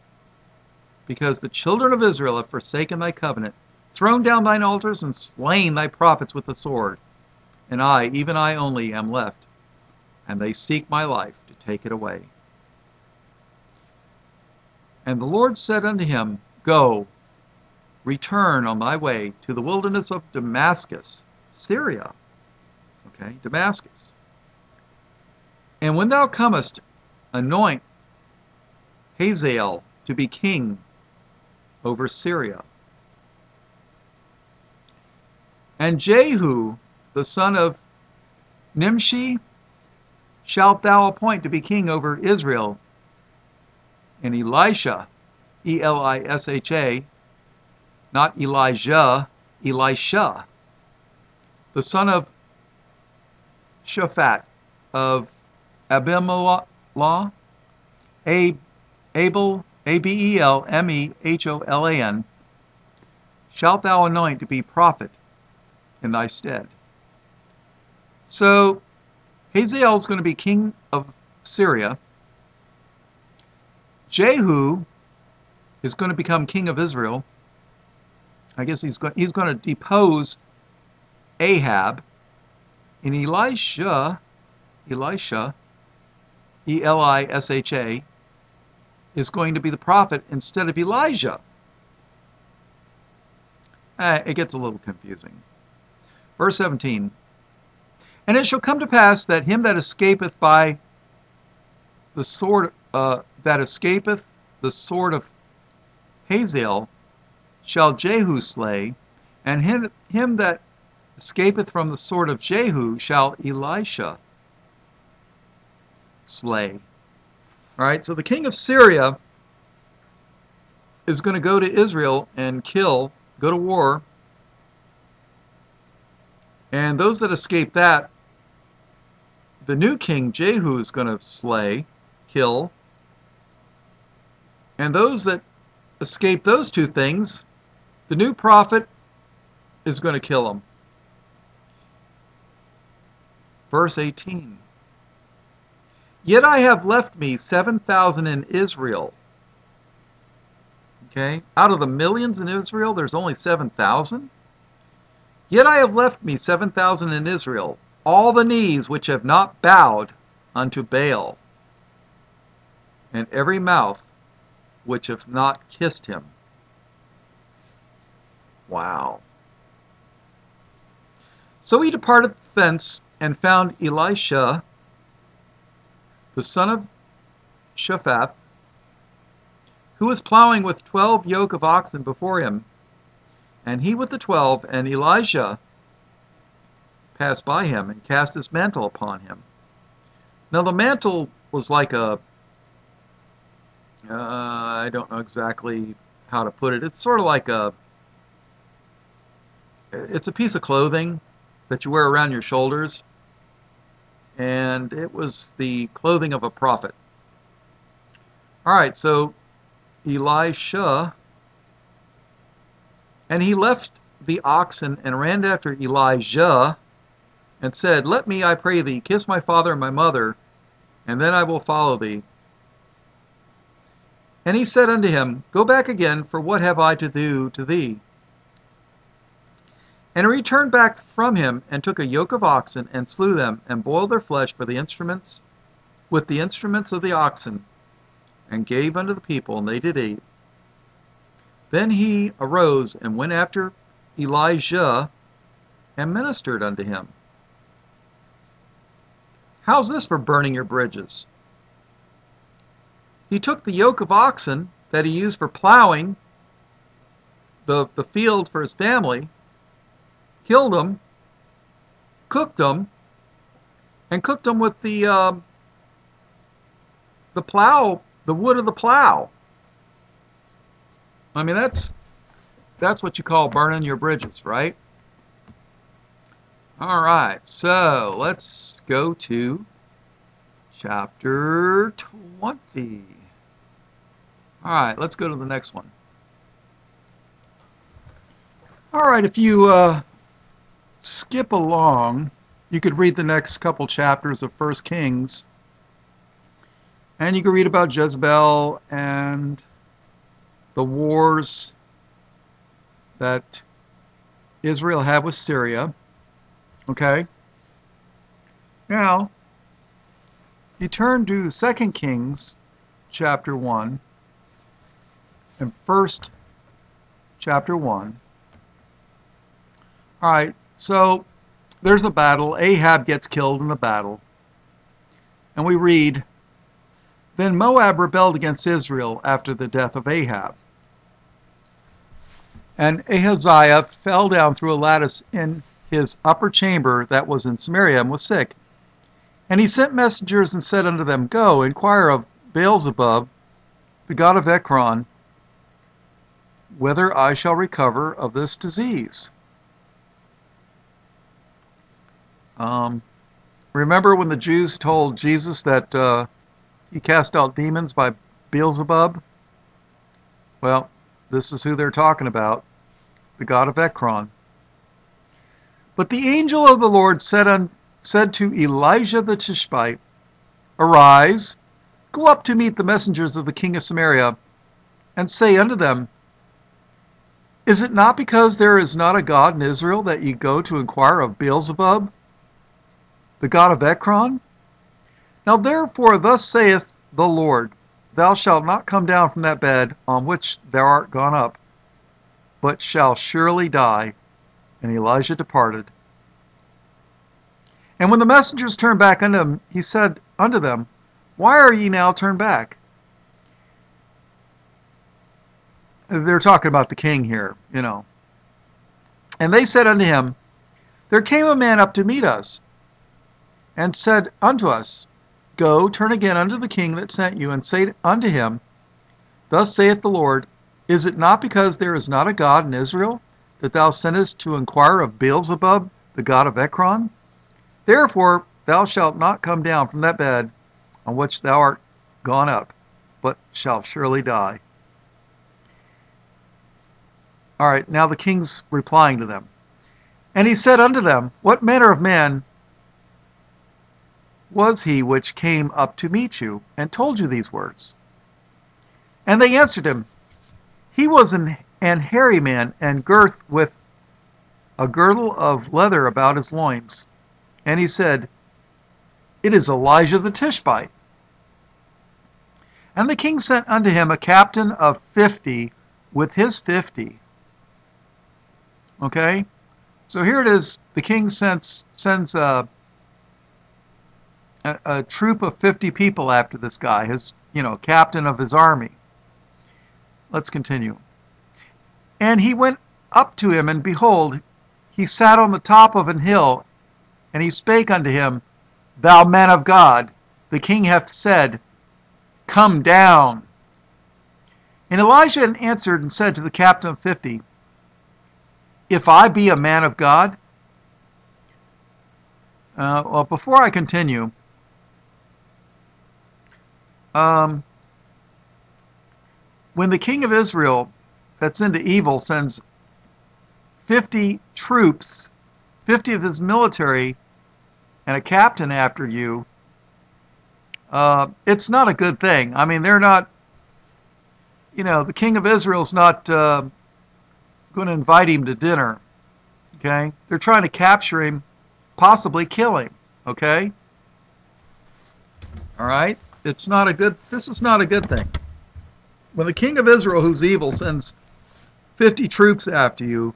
because the children of Israel have forsaken thy covenant, thrown down thine altars, and slain thy prophets with the sword. And I, even I only, am left and they seek my life to take it away. And the Lord said unto him, Go, return on thy way to the wilderness of Damascus, Syria. Okay, Damascus. And when thou comest, anoint Hazael to be king over Syria. And Jehu, the son of Nimshi, shalt thou appoint to be king over Israel. And Elisha, E L I S H A, not Elijah, Elisha, the son of Shaphat of Abimelech, Abel, A B E L M E H O L A N, shalt thou anoint to be prophet in thy stead. So Hazael is going to be king of Syria. Jehu is going to become king of Israel. I guess he's going, he's going to depose Ahab. And Elisha, Elisha, E L I S H A, is going to be the prophet instead of Elijah. eh, it gets a little confusing. Verse 17 And it shall come to pass that him that escapeth by the sword, uh, that escapeth the sword of Hazael, shall Jehu slay, and him, him that escapeth from the sword of Jehu shall Elisha slay. All right, so the king of Syria is going to go to Israel and kill, go to war. And those that escape that, the new king Jehu is going to slay, kill. And those that escape those two things, the new prophet is going to kill them. Verse 18 Yet I have left me 7,000 in Israel. Okay, out of the millions in Israel, there's only 7,000. Yet I have left me 7,000 in Israel, all the knees which have not bowed unto Baal, and every mouth which hath not kissed him. Wow. So he departed thence and found Elisha, the son of Shaphat, who was plowing with twelve yoke of oxen before him, and he with the twelve, and Elijah passed by him and cast his mantle upon him. Now the mantle was like a, uh, I don't know exactly how to put it. It's sort of like a, it's a piece of clothing that you wear around your shoulders and it was the clothing of a prophet. All right, so Elisha, and he left the oxen and ran after Elijah and said, Let me, I pray thee, kiss my father and my mother, and then I will follow thee. And he said unto him, Go back again, for what have I to do to thee? And he returned back from him, and took a yoke of oxen, and slew them, and boiled their flesh for the instruments with the instruments of the oxen, and gave unto the people, and they did eat. Then he arose and went after Elijah, and ministered unto him. How's this for burning your bridges? He took the yoke of oxen that he used for plowing the, the field for his family, killed them, cooked them, and cooked them with the uh, the plow, the wood of the plow. I mean, that's that's what you call burning your bridges, right? All right, so let's go to chapter 20. All right, let's go to the next one. All right, if you uh, skip along, you could read the next couple chapters of First Kings, and you could read about Jezebel and the wars that Israel had with Syria. Okay? Now, you turn to Second Kings chapter 1 and First chapter 1. All right, so there's a battle. Ahab gets killed in the battle. And we read, Then Moab rebelled against Israel after the death of Ahab. And Ahaziah fell down through a lattice in his upper chamber that was in Samaria and was sick. And he sent messengers and said unto them, Go, inquire of Beelzebub, the god of Ekron, whether I shall recover of this disease. Um, remember when the Jews told Jesus that uh, he cast out demons by Beelzebub? Well, this is who they're talking about the god of Ekron. But the angel of the Lord said, un, said to Elijah the Tishbite, Arise, go up to meet the messengers of the king of Samaria, and say unto them, Is it not because there is not a God in Israel that ye go to inquire of Beelzebub, the god of Ekron? Now therefore thus saith the Lord, Thou shalt not come down from that bed on which thou art gone up. but shall surely die. And Elijah departed. And when the messengers turned back unto him, he said unto them, Why are ye now turned back? They're talking about the king here, you know. And they said unto him, There came a man up to meet us, and said unto us, Go, turn again unto the king that sent you, and say unto him, Thus saith the Lord, Is it not because there is not a God in Israel, that thou sendest to inquire of Beelzebub, the god of Ekron? Therefore thou shalt not come down from that bed on which thou art gone up, but shalt surely die. All right, now the king's replying to them. And he said unto them, What manner of man was he which came up to meet you and told you these words? And they answered him, He was an, an hairy man and girth with a girdle of leather about his loins. And he said, It is Elijah the Tishbite. And the king sent unto him a captain of fifty with his fifty Okay? So here it is. The king sends, sends a, a, a troop of 50 people after this guy, his, you know, captain of his army. Let's continue. And he went up to him, and behold, he sat on the top of an hill, and he spake unto him, Thou man of God, the king hath said, Come down. And Elijah answered and said to the captain of fifty, if I be a man of God? Uh, well, before I continue, um, when the king of Israel that's into evil sends 50 troops, 50 of his military, and a captain after you, uh, it's not a good thing. I mean, they're not, you know, the king of Israel's not. Uh, going to invite him to dinner. Okay? They're trying to capture him, possibly kill him. Okay? All right? It's not a good this is not a good thing. When the king of Israel who's evil sends 50 troops after you,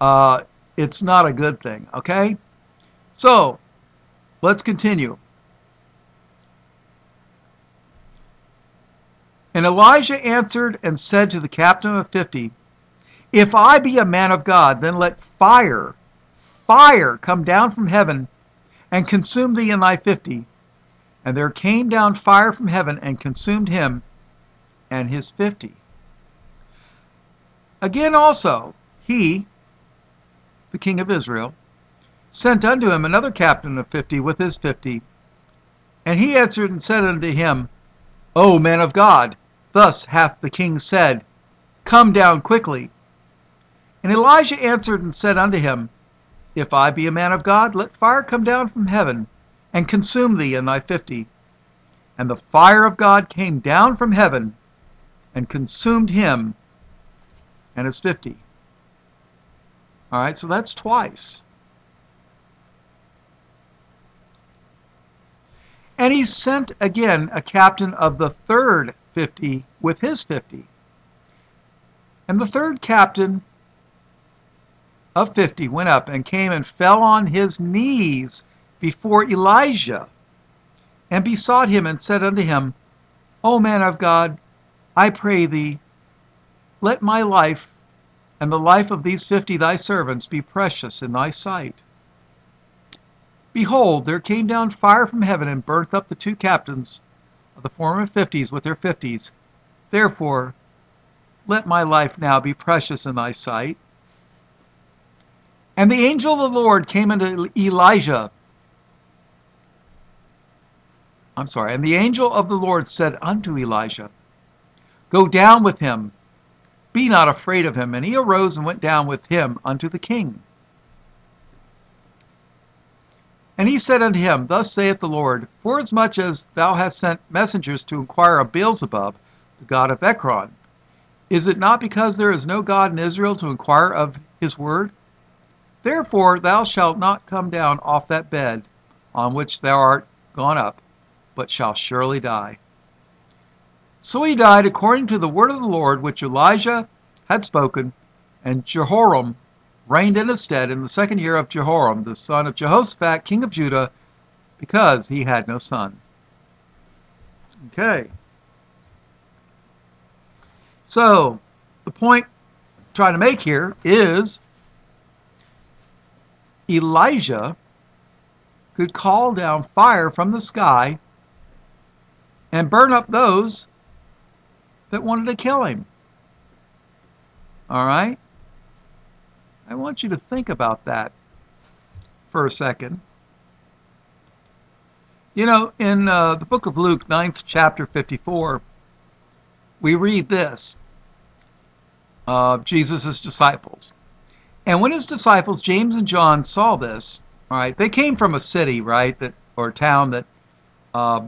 uh, it's not a good thing, okay? So, let's continue. And Elijah answered and said to the captain of fifty, if I be a man of God, then let fire, fire come down from heaven and consume thee and thy fifty. And there came down fire from heaven and consumed him and his fifty. Again also, he, the king of Israel, sent unto him another captain of fifty with his fifty. And he answered and said unto him, O man of God, thus hath the king said, Come down quickly. And Elijah answered and said unto him, If I be a man of God, let fire come down from heaven, and consume thee and thy fifty. And the fire of God came down from heaven, and consumed him and his fifty. All right, so that's twice. And he sent again a captain of the third fifty with his fifty. And the third captain of 50 went up and came and fell on his knees before Elijah and besought him and said unto him, O man of God, I pray thee, let my life and the life of these fifty thy servants be precious in thy sight. Behold, there came down fire from heaven and burnt up the two captains of the former fifties with their fifties. Therefore, let my life now be precious in thy sight. And the angel of the Lord came unto Elijah. I'm sorry. And the angel of the Lord said unto Elijah, Go down with him, be not afraid of him. And he arose and went down with him unto the king. And he said unto him, Thus saith the Lord, Forasmuch as thou hast sent messengers to inquire of Beelzebub, the god of Ekron, is it not because there is no God in Israel to inquire of his word? Therefore thou shalt not come down off that bed on which thou art gone up, but shall surely die. So he died according to the word of the Lord which Elijah had spoken And Jehoram reigned in his stead in the second year of Jehoram, the son of Jehoshaphat, king of Judah, because he had no son. Okay. So, the point I'm trying to make here is Elijah could call down fire from the sky and burn up those that wanted to kill him. All right? I want you to think about that for a second. You know, in uh, the book of Luke, 9th chapter 54, we read this of uh, Jesus' disciples. And when his disciples, James and John, saw this, all right, they came from a city, right, that or town that uh,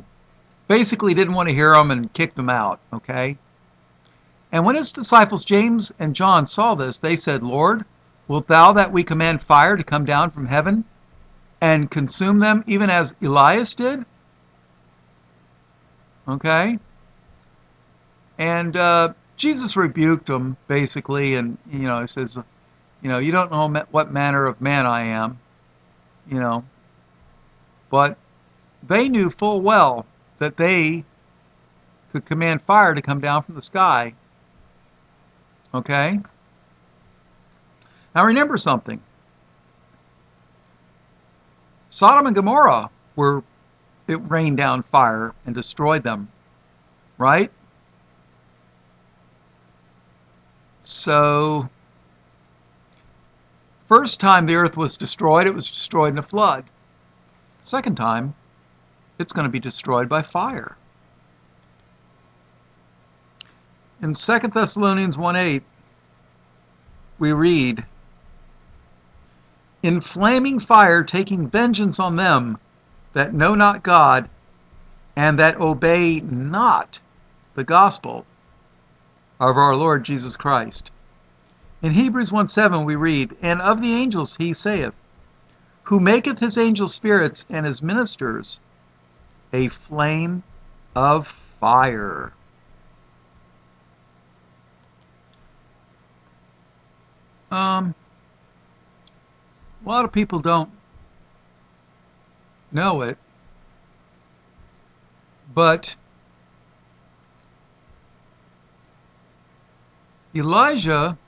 basically didn't want to hear them and kicked them out, okay? And when his disciples, James and John, saw this, they said, Lord, wilt thou that we command fire to come down from heaven and consume them, even as Elias did? Okay? And uh, Jesus rebuked them, basically, and, you know, he says, you know, you don't know what manner of man I am, you know. But they knew full well that they could command fire to come down from the sky. Okay? Now remember something. Sodom and Gomorrah were it rained down fire and destroyed them. Right? So First time the earth was destroyed, it was destroyed in a flood. Second time, it's going to be destroyed by fire. In 2 Thessalonians 1:8, we read, In flaming fire taking vengeance on them that know not God and that obey not the gospel of our Lord Jesus Christ. In Hebrews 1 7 we read, And of the angels he saith, Who maketh his angels spirits and his ministers a flame of fire. Um, a lot of people don't know it, but Elijah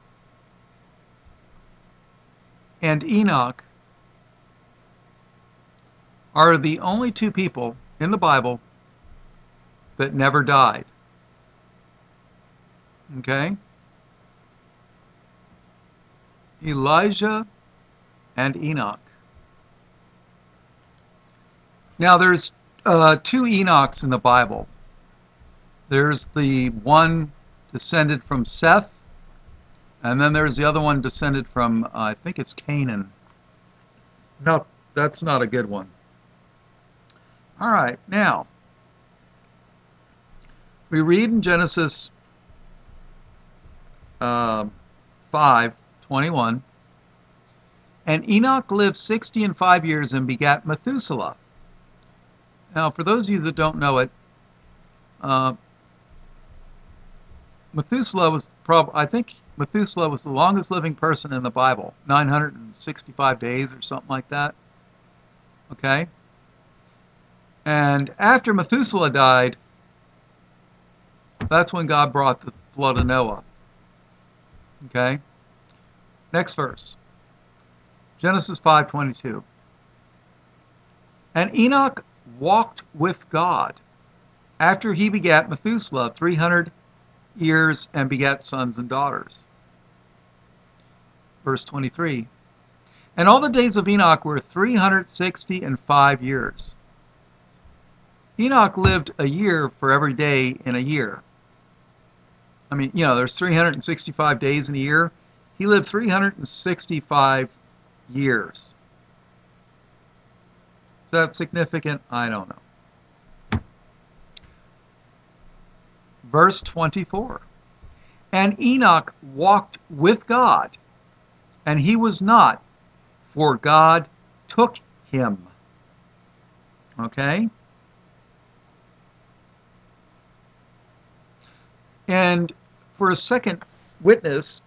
and Enoch are the only two people in the Bible that never died. Okay? Elijah and Enoch. Now, there's uh, two Enochs in the Bible. There's the one descended from Seth, and then there's the other one descended from, uh, I think it's Canaan. No, that's not a good one. All right, now, we read in Genesis uh, 5 21. And Enoch lived 60 and 5 years and begat Methuselah. Now, for those of you that don't know it, uh, Methuselah was probably, I think Methuselah was the longest living person in the Bible, 965 days or something like that. Okay? And after Methuselah died, that's when God brought the flood of Noah. Okay? Next verse. Genesis 5:22. And Enoch walked with God after he begat Methuselah 300 years and begat sons and daughters. Verse 23. And all the days of Enoch were 360 and 5 years. Enoch lived a year for every day in a year. I mean, you know, there's 365 days in a year. He lived 365 years. Is that significant? I don't know. verse 24. And Enoch walked with God, and he was not, for God took him. Okay? And for a second witness,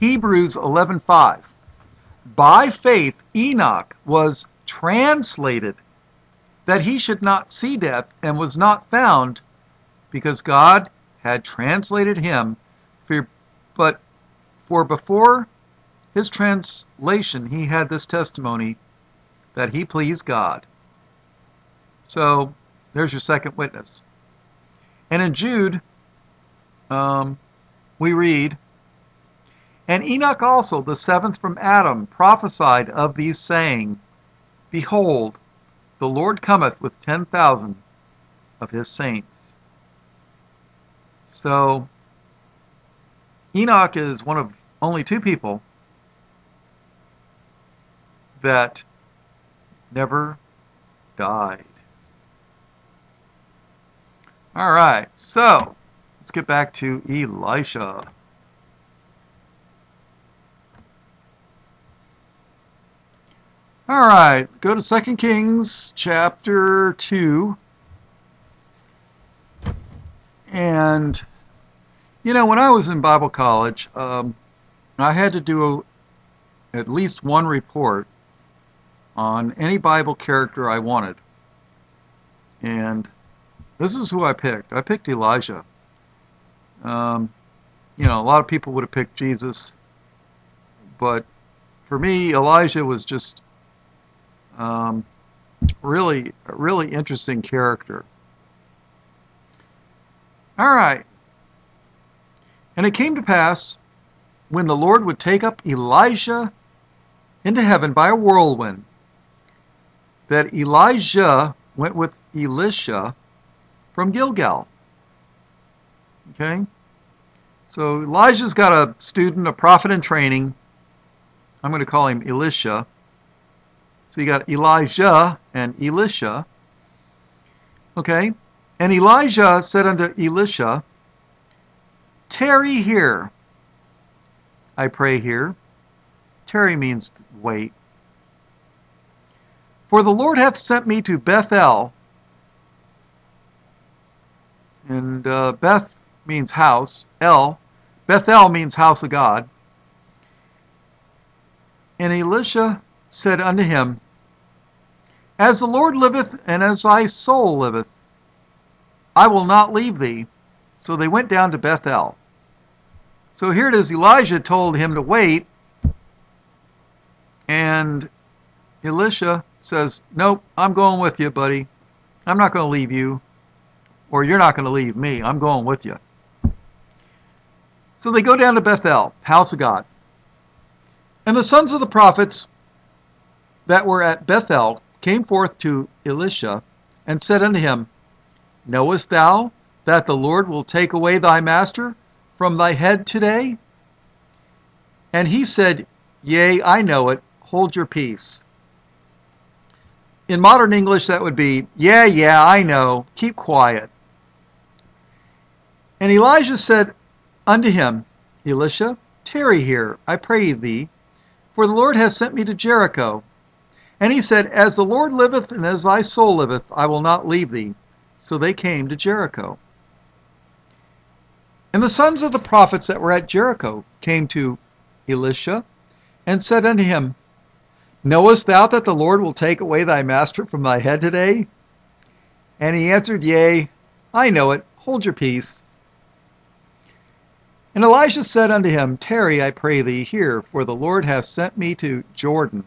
Hebrews 11:5. By faith Enoch was translated that he should not see death and was not found because God had translated him for, but for before his translation he had this testimony that he pleased God. So there's your second witness. And in Jude, um, we read, And Enoch also, the seventh from Adam, prophesied of these, saying, Behold, the Lord cometh with ten thousand of his saints. So, Enoch is one of only two people that never died. All right, so let's get back to Elisha. All right, go to Second Kings chapter 2. And, you know, when I was in Bible college, um, I had to do at least one report on any Bible character I wanted. And this is who I picked. I picked Elijah. Um, you know, a lot of people would have picked Jesus, but for me, Elijah was just um, really, really interesting character. All right. And it came to pass when the Lord would take up Elijah into heaven by a whirlwind that Elijah went with Elisha from Gilgal. Okay? So Elijah's got a student, a prophet in training. I'm going to call him Elisha. So you got Elijah and Elisha. Okay? And Elijah said unto Elisha, Tarry here. I pray here. Tarry means wait. For the Lord hath sent me to Bethel and uh, Beth means house. El, Bethel means house of God. And Elisha said unto him, As the Lord liveth, and as thy soul liveth, I will not leave thee. So they went down to Bethel. So here it is Elijah told him to wait, and Elisha says, Nope, I'm going with you, buddy. I'm not going to leave you or you're not going to leave me. I'm going with you. So they go down to Bethel, house of God. And the sons of the prophets that were at Bethel came forth to Elisha and said unto him, Knowest thou that the Lord will take away thy master from thy head today? And he said, Yea, I know it. Hold your peace. In modern English, that would be, Yeah, yeah, I know. Keep quiet. And Elijah said unto him, Elisha, tarry here, I pray thee, for the Lord hath sent me to Jericho. And he said, As the Lord liveth, and as thy soul liveth, I will not leave thee. So they came to Jericho. And the sons of the prophets that were at Jericho came to Elisha, and said unto him, Knowest thou that the Lord will take away thy master from thy head today? And he answered, Yea, I know it. Hold your peace. And Elijah said unto him, Tarry, I pray thee, here, for the Lord hath sent me to Jordan.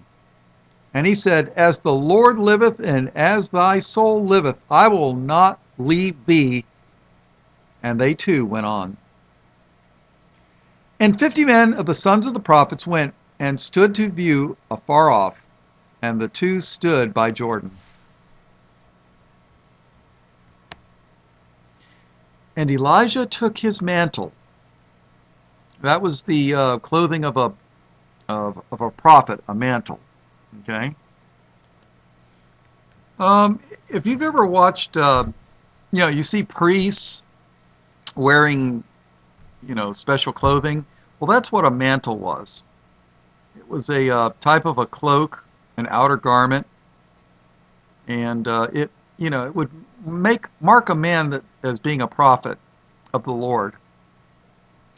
And he said, As the Lord liveth, and as thy soul liveth, I will not leave thee. And they too went on. And fifty men of the sons of the prophets went and stood to view afar off, and the two stood by Jordan. And Elijah took his mantle that was the uh, clothing of a of, of a prophet, a mantle. Okay. Um, if you've ever watched, uh, you know, you see priests wearing, you know, special clothing. Well, that's what a mantle was. It was a uh, type of a cloak, an outer garment, and uh, it, you know, it would make mark a man that as being a prophet of the Lord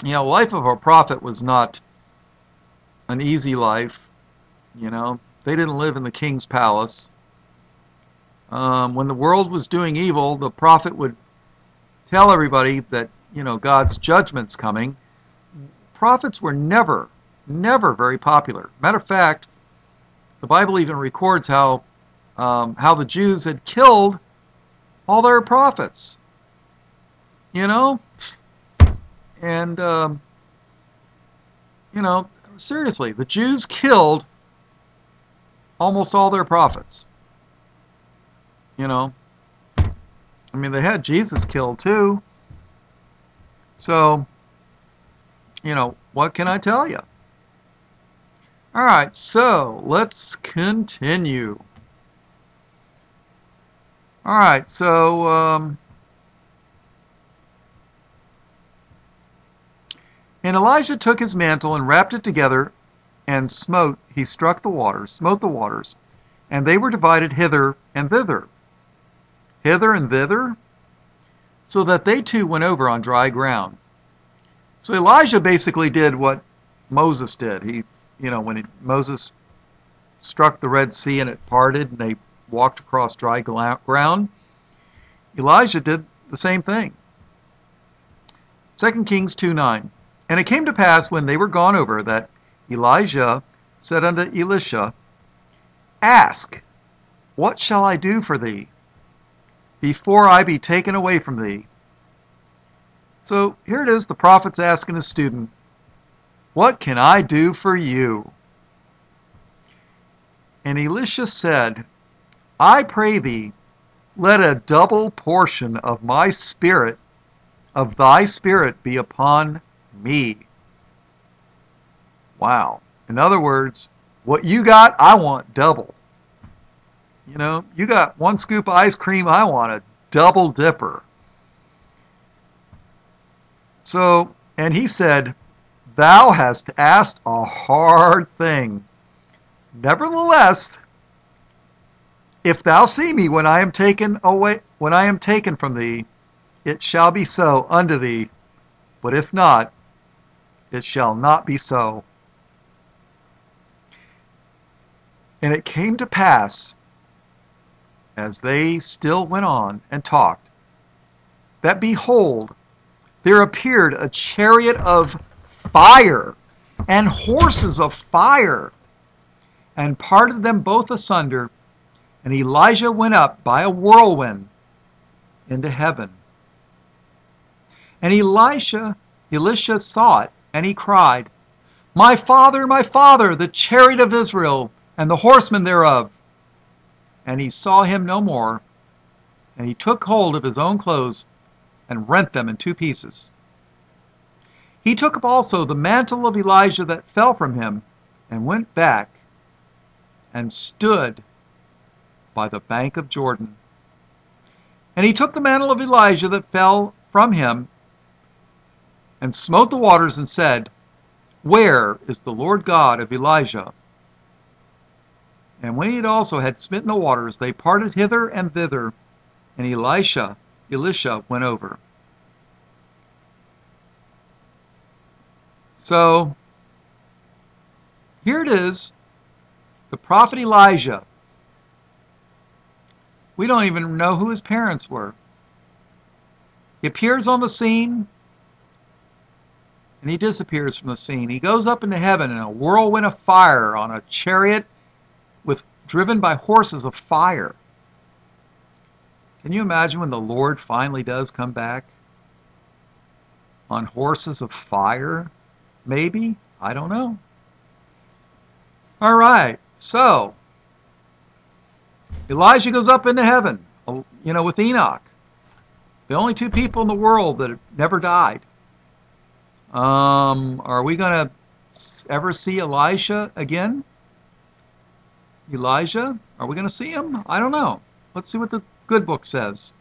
you know, life of a prophet was not an easy life. You know, they didn't live in the king's palace. Um, when the world was doing evil, the prophet would tell everybody that, you know, God's judgment's coming. Prophets were never, never very popular. Matter of fact, the Bible even records how um, how the Jews had killed all their prophets. You know, and um, you know, seriously, the Jews killed almost all their prophets. You know, I mean, they had Jesus killed too. So, you know, what can I tell you? All right, so let's continue. All right, so um, and Elijah took his mantle and wrapped it together, and smote. He struck the waters, smote the waters, and they were divided hither and thither, hither and thither, so that they too went over on dry ground. So Elijah basically did what Moses did. He, you know, when he, Moses struck the Red Sea and it parted, and they walked across dry ground. Elijah did the same thing. 2 Kings 2 9. And it came to pass when they were gone over that Elijah said unto Elisha, Ask, what shall I do for thee, before I be taken away from thee? So here it is the prophet's asking his student, What can I do for you? And Elisha said, I pray thee, let a double portion of my spirit, of thy spirit, be upon me. Wow. In other words, what you got, I want double. You know, you got one scoop of ice cream, I want a double dipper. So, and he said, Thou hast asked a hard thing. Nevertheless, if thou see me when I am taken away, when I am taken from thee, it shall be so unto thee. But if not, it shall not be so. And it came to pass, as they still went on and talked, that behold, there appeared a chariot of fire and horses of fire, and parted them both asunder and Elijah went up by a whirlwind into heaven. And Elisha, Elisha saw it, and he cried, My father, my father, the chariot of Israel, and the horsemen thereof. And he saw him no more. And he took hold of his own clothes and rent them in two pieces. He took up also the mantle of Elijah that fell from him, and went back and stood by the bank of Jordan. And he took the mantle of Elijah that fell from him and smote the waters and said, Where is the Lord God of Elijah? And when he also had smitten the waters, they parted hither and thither, and Elisha, Elisha went over. So, here it is, the prophet Elijah we don't even know who his parents were. He appears on the scene and he disappears from the scene. He goes up into heaven in a whirlwind of fire on a chariot with driven by horses of fire. Can you imagine when the Lord finally does come back? On horses of fire? Maybe? I don't know. All right, so Elijah goes up into heaven, you know, with Enoch. The only two people in the world that have never died. Um, are we going to ever see Elisha again? Elijah? Are we going to see him? I don't know. Let's see what the good book says.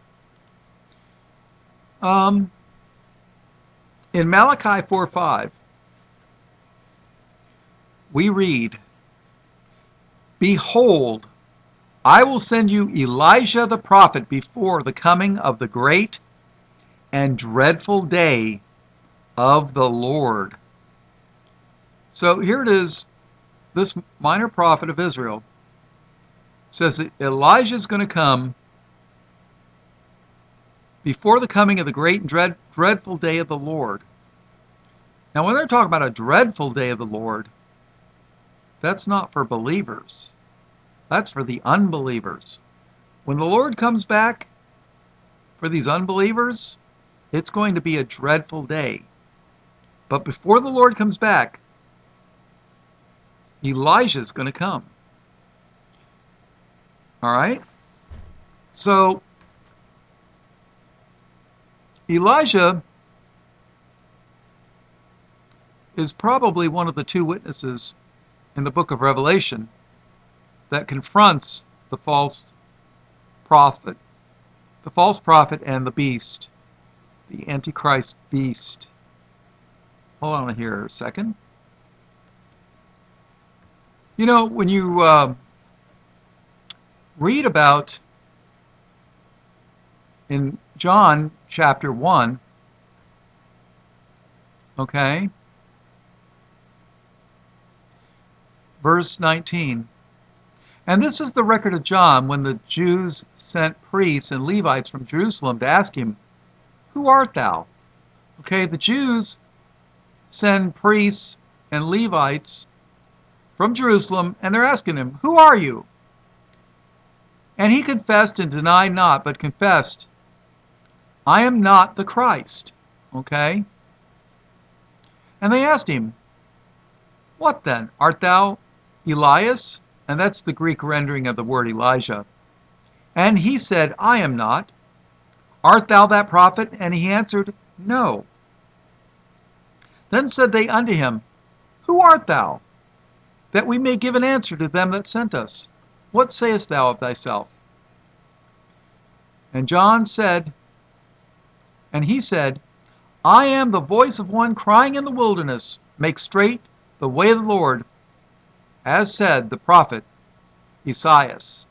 Um, in Malachi 4 5, we read, Behold, I will send you Elijah the prophet before the coming of the great and dreadful day of the Lord. So here it is this minor prophet of Israel says that Elijah is going to come before the coming of the great and dread, dreadful day of the Lord. Now, when they're talking about a dreadful day of the Lord, that's not for believers. That's for the unbelievers. When the Lord comes back for these unbelievers, it's going to be a dreadful day. But before the Lord comes back, Elijah's going to come. All right? So, Elijah is probably one of the two witnesses in the book of Revelation that confronts the false prophet, the false prophet and the beast, the Antichrist beast. Hold on here a second. You know, when you uh, read about in John chapter 1, okay, verse 19. And this is the record of John when the Jews sent priests and Levites from Jerusalem to ask him, Who art thou? Okay, the Jews send priests and Levites from Jerusalem, and they're asking him, Who are you? And he confessed and denied not, but confessed, I am not the Christ. Okay? And they asked him, What then? Art thou Elias? And that's the Greek rendering of the word Elijah. And he said, I am not. Art thou that prophet? And he answered, No. Then said they unto him, Who art thou? that we may give an answer to them that sent us. What sayest thou of thyself? And John said, and he said, I am the voice of one crying in the wilderness, make straight the way of the Lord, as said the prophet Esaias.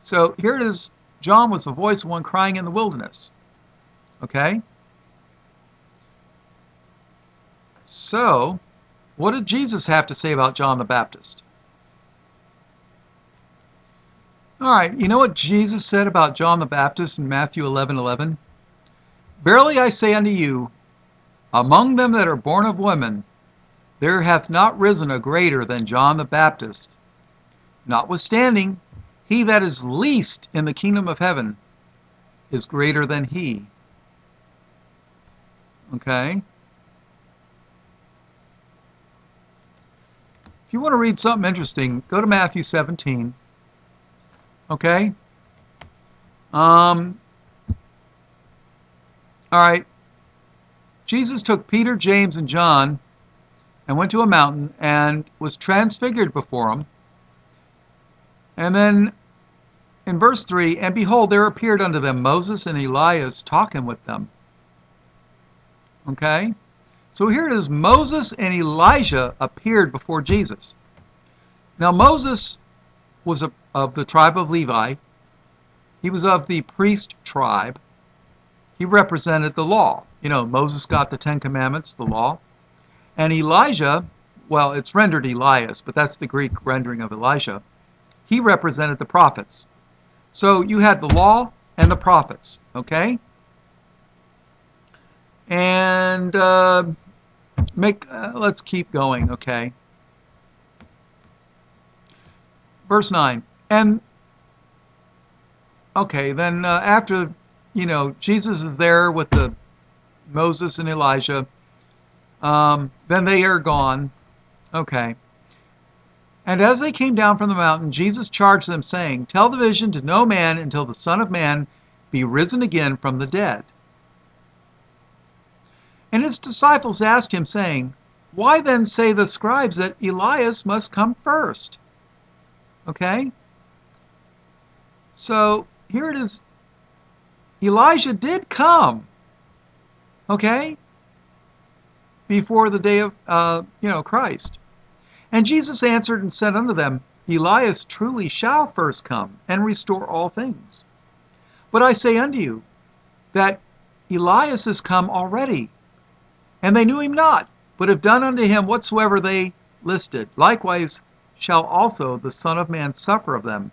So here it is, John was the voice of one crying in the wilderness. Okay? So, what did Jesus have to say about John the Baptist? All right, you know what Jesus said about John the Baptist in Matthew 11 11? Verily I say unto you, among them that are born of women, there hath not risen a greater than John the Baptist. Notwithstanding, he that is least in the kingdom of heaven is greater than he. Okay? If you want to read something interesting, go to Matthew 17. Okay? Um, all right. Jesus took Peter, James, and John and went to a mountain and was transfigured before them. And then in verse 3 And behold, there appeared unto them Moses and Elias talking with them. Okay? So here it is Moses and Elijah appeared before Jesus. Now, Moses was a, of the tribe of Levi, he was of the priest tribe. He represented the law. You know, Moses got the Ten Commandments, the law. And Elijah, well, it's rendered Elias, but that's the Greek rendering of Elijah. He represented the prophets. So you had the law and the prophets, okay? And uh, make uh, let's keep going, okay? Verse 9. And okay, then uh, after you know Jesus is there with the Moses and Elijah, um, then they are gone. Okay. And as they came down from the mountain, Jesus charged them, saying, Tell the vision to no man until the Son of Man be risen again from the dead. And his disciples asked him, saying, Why then say the scribes that Elias must come first? Okay? So here it is. Elijah did come. Okay? Before the day of, uh, you know, Christ. And Jesus answered and said unto them, Elias truly shall first come and restore all things. But I say unto you that Elias is come already, and they knew him not, but have done unto him whatsoever they listed. Likewise shall also the Son of Man suffer of them.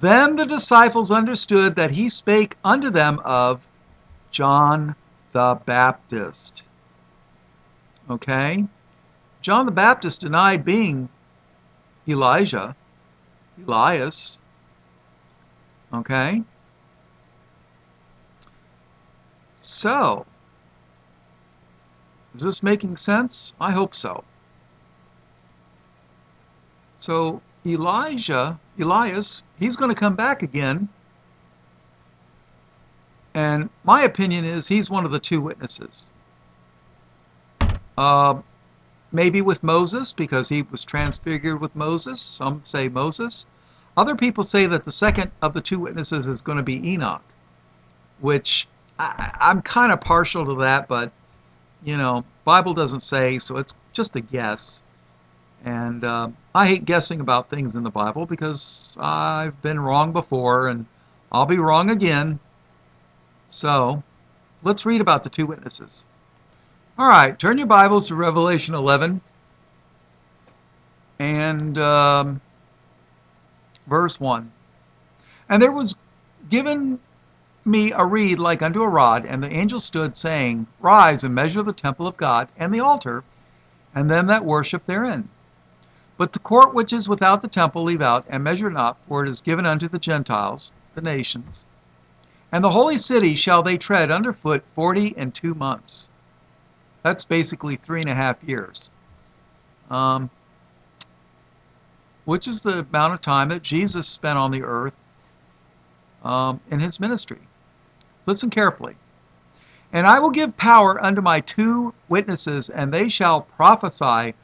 Then the disciples understood that he spake unto them of John the Baptist. Okay? John the Baptist denied being Elijah, Elias. Okay? So, is this making sense? I hope so. So, Elijah, Elias, he's going to come back again. And my opinion is he's one of the two witnesses. Uh, maybe with Moses, because he was transfigured with Moses. Some say Moses. Other people say that the second of the two witnesses is going to be Enoch, which I, I'm kind of partial to that, but you know, Bible doesn't say, so it's just a guess. And uh, I hate guessing about things in the Bible because I've been wrong before and I'll be wrong again. So let's read about the two witnesses. All right, turn your Bibles to Revelation 11 and um, verse 1. And there was given me a reed like unto a rod, and the angel stood, saying, Rise and measure the temple of God, and the altar, and them that worship therein. But the court which is without the temple leave out, and measure not, for it is given unto the Gentiles, the nations. And the holy city shall they tread under foot forty and two months. That's basically three and a half years. Um, which is the amount of time that Jesus spent on the earth um, in his ministry. Listen carefully. And I will give power unto my two witnesses, and they shall prophesy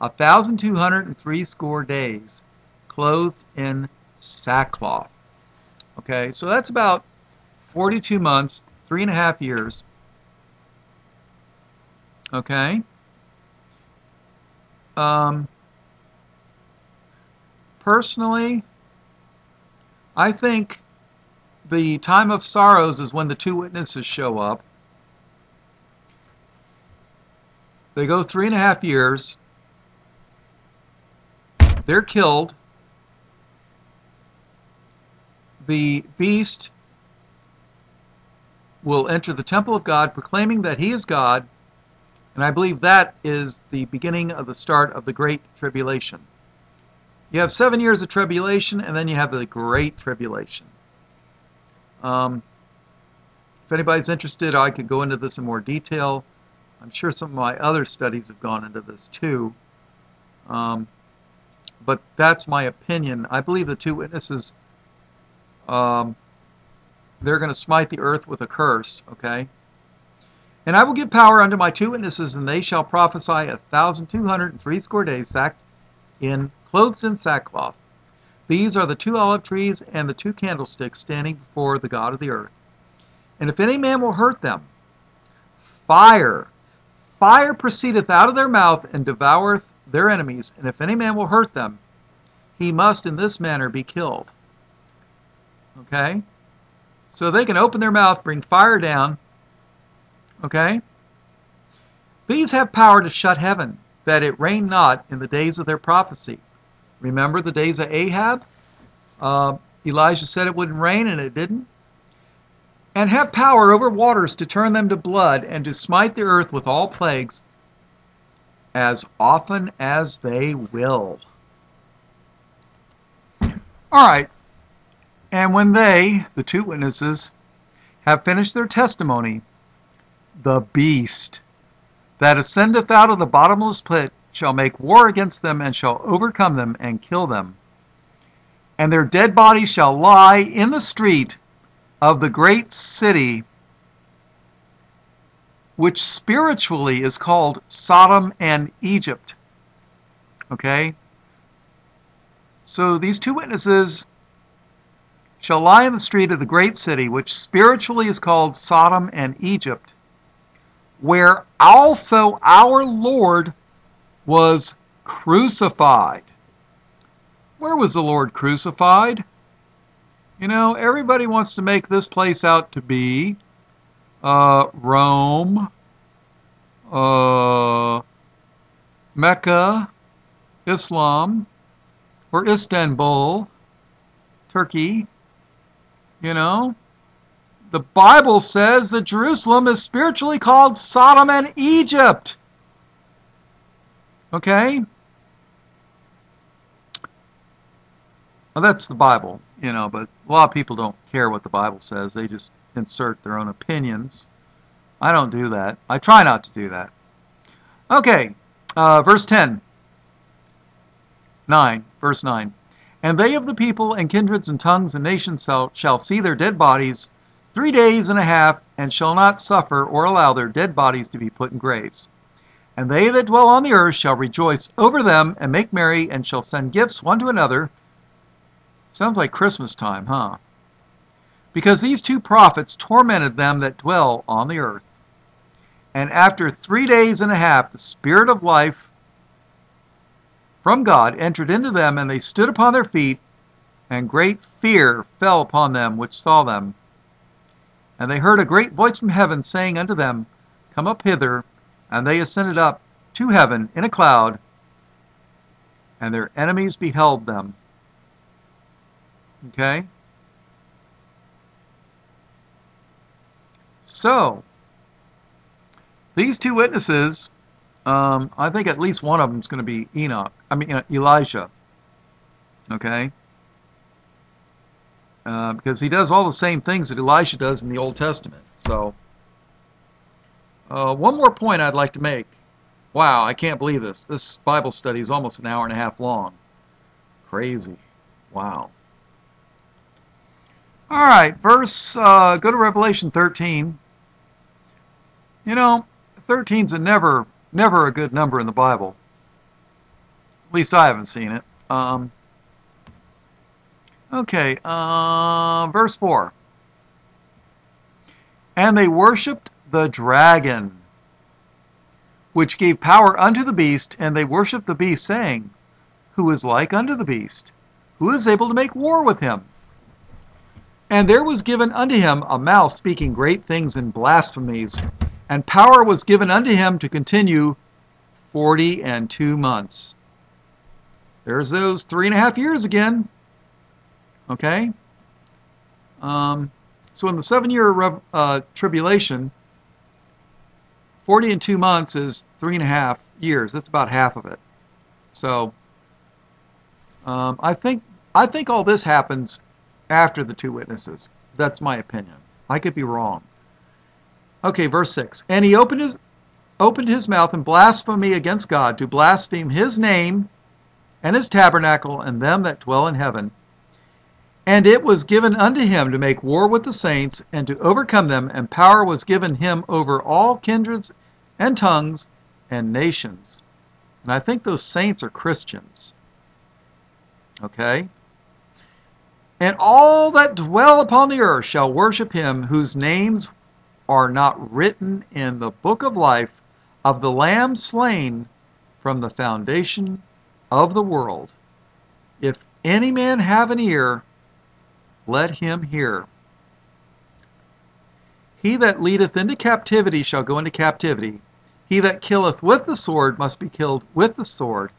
a thousand two hundred and three score days, clothed in sackcloth. Okay, so that's about 42 months, three and a half years. Okay. Um, personally, I think the time of sorrows is when the two witnesses show up. They go three and a half years. They're killed. The beast will enter the temple of God proclaiming that he is God. And I believe that is the beginning of the start of the Great Tribulation. You have seven years of tribulation, and then you have the Great Tribulation. Um, if anybody's interested, I could go into this in more detail. I'm sure some of my other studies have gone into this too. Um, but that's my opinion. I believe the two witnesses, um, they're going to smite the earth with a curse, okay? And I will give power unto my two witnesses, and they shall prophesy a thousand two hundred and threescore days, sacked in, clothed in sackcloth. These are the two olive trees and the two candlesticks standing before the God of the earth. And if any man will hurt them, fire, fire proceedeth out of their mouth and devoureth their enemies. And if any man will hurt them, he must in this manner be killed. Okay? So they can open their mouth, bring fire down. Okay? These have power to shut heaven, that it rain not in the days of their prophecy. Remember the days of Ahab? Uh, Elijah said it wouldn't rain, and it didn't. And have power over waters to turn them to blood, and to smite the earth with all plagues as often as they will. All right. And when they, the two witnesses, have finished their testimony, the beast that ascendeth out of the bottomless pit shall make war against them and shall overcome them and kill them. And their dead bodies shall lie in the street of the great city, which spiritually is called Sodom and Egypt. Okay? So these two witnesses shall lie in the street of the great city, which spiritually is called Sodom and Egypt, where also our Lord was crucified. Where was the Lord crucified? You know, everybody wants to make this place out to be uh, Rome, uh, Mecca, Islam, or Istanbul, Turkey. You know, the Bible says that Jerusalem is spiritually called Sodom and Egypt. Okay? That's the Bible, you know, but a lot of people don't care what the Bible says. They just insert their own opinions. I don't do that. I try not to do that. Okay, uh, verse 10. 9, verse 9. And they of the people and kindreds and tongues and nations shall, shall see their dead bodies three days and a half, and shall not suffer or allow their dead bodies to be put in graves. And they that dwell on the earth shall rejoice over them and make merry, and shall send gifts one to another. Sounds like Christmas time, huh? Because these two prophets tormented them that dwell on the earth. And after three days and a half, the Spirit of life from God entered into them, and they stood upon their feet, and great fear fell upon them which saw them. And they heard a great voice from heaven saying unto them, Come up hither. And they ascended up to heaven in a cloud, and their enemies beheld them. Okay? So, these two witnesses, um, I think at least one of them is going to be Enoch. I mean, uh, Elijah. Okay? Uh, because he does all the same things that Elisha does in the Old Testament. So, uh, one more point I'd like to make. Wow, I can't believe this. This Bible study is almost an hour and a half long. Crazy. Wow. All right, verse, uh, go to Revelation 13. You know, 13 is a never, never a good number in the Bible. At least I haven't seen it. Um, Okay, uh, verse 4. And they worshipped the dragon, which gave power unto the beast, and they worshipped the beast, saying, Who is like unto the beast? Who is able to make war with him? And there was given unto him a mouth speaking great things and blasphemies, and power was given unto him to continue forty and two months. There's those three and a half years again. Okay? Um, so in the seven year uh, tribulation, 40 and two months is three and a half years. That's about half of it. So um, I think I think all this happens after the two witnesses. That's my opinion. I could be wrong. Okay, verse 6. And he opened his opened his mouth and blasphemy against God to blaspheme his name and his tabernacle and them that dwell in heaven. And it was given unto him to make war with the saints and to overcome them, and power was given him over all kindreds and tongues and nations. And I think those saints are Christians. Okay? And all that dwell upon the earth shall worship him whose names are not written in the book of life of the Lamb slain from the foundation of the world. If any man have an ear, let him hear. He that leadeth into captivity shall go into captivity. He that killeth with the sword must be killed with the sword.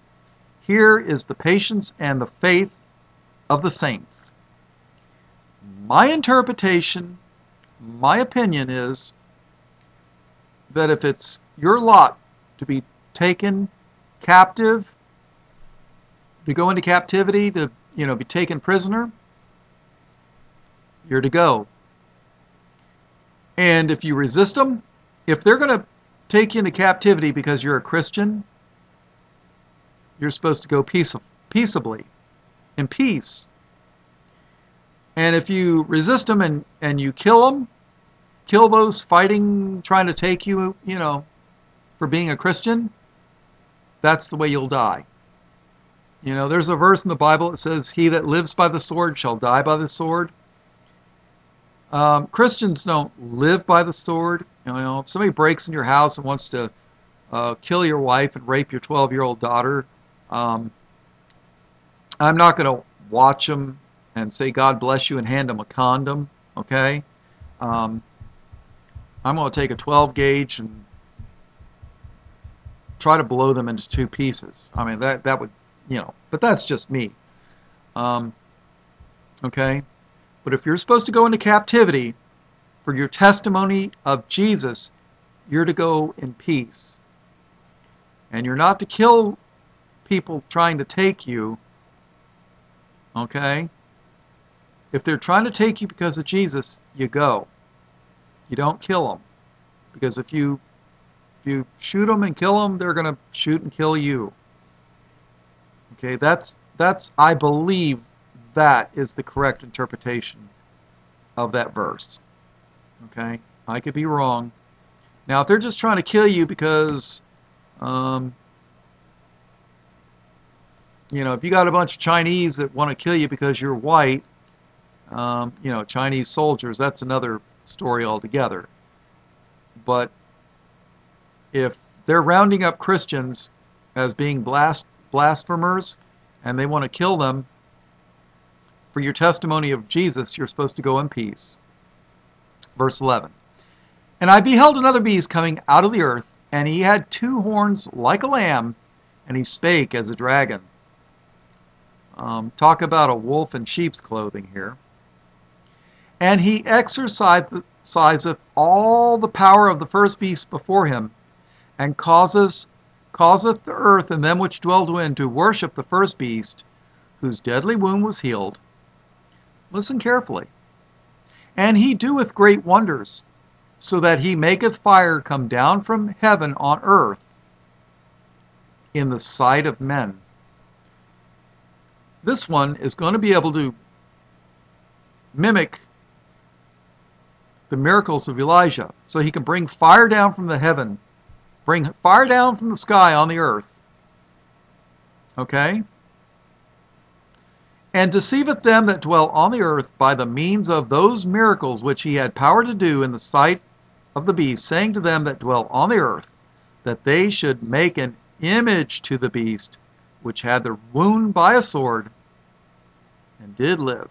Here is the patience and the faith of the saints. My interpretation, my opinion is that if it's your lot to be taken captive, to go into captivity, to you know be taken prisoner, you're to go. And if you resist them, if they're going to take you into captivity because you're a Christian, you're supposed to go peace, peaceably, in peace. And if you resist them and, and you kill them, kill those fighting, trying to take you, you know, for being a Christian, that's the way you'll die. You know, there's a verse in the Bible that says, He that lives by the sword shall die by the sword. Um, Christians don't live by the sword. You know, if somebody breaks in your house and wants to uh, kill your wife and rape your 12 year old daughter, um, I'm not going to watch them and say, God bless you, and hand them a condom, okay? Um, I'm going to take a 12 gauge and try to blow them into two pieces. I mean, that, that would, you know, but that's just me. Um, okay? But if you're supposed to go into captivity for your testimony of Jesus, you're to go in peace. And you're not to kill people trying to take you. Okay? If they're trying to take you because of Jesus, you go. You don't kill them. Because if you if you shoot them and kill them, they're going to shoot and kill you. Okay, that's that's I believe that is the correct interpretation of that verse. Okay, I could be wrong. Now, if they're just trying to kill you because, um, you know, if you got a bunch of Chinese that want to kill you because you're white, um, you know, Chinese soldiers, that's another story altogether. But if they're rounding up Christians as being blas- blasphemers and they want to kill them for your testimony of Jesus, you're supposed to go in peace. Verse 11. And I beheld another beast coming out of the earth, and he had two horns like a lamb, and he spake as a dragon. Um, talk about a wolf in sheep's clothing here. And he exerciseth all the power of the first beast before him, and causes, causeth the earth and them which dwell therein to worship the first beast, whose deadly wound was healed. Listen carefully. And he doeth great wonders, so that he maketh fire come down from heaven on earth in the sight of men. This one is going to be able to mimic the miracles of Elijah. So he can bring fire down from the heaven, bring fire down from the sky on the earth. Okay? And deceiveth them that dwell on the earth by the means of those miracles which he had power to do in the sight of the beast, saying to them that dwell on the earth, that they should make an image to the beast, which had the wound by a sword, and did live.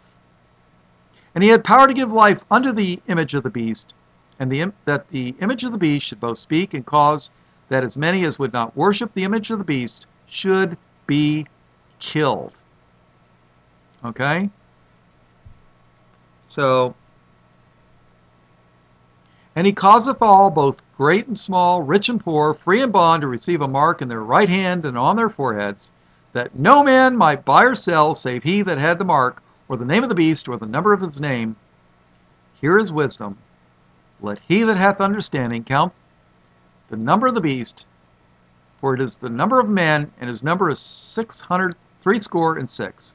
And he had power to give life unto the image of the beast, and the, that the image of the beast should both speak and cause that as many as would not worship the image of the beast should be killed. Okay? So, and he causeth all, both great and small, rich and poor, free and bond, to receive a mark in their right hand and on their foreheads, that no man might buy or sell save he that had the mark, or the name of the beast, or the number of his name. Here is wisdom. Let he that hath understanding count the number of the beast, for it is the number of men, and his number is six hundred threescore and six.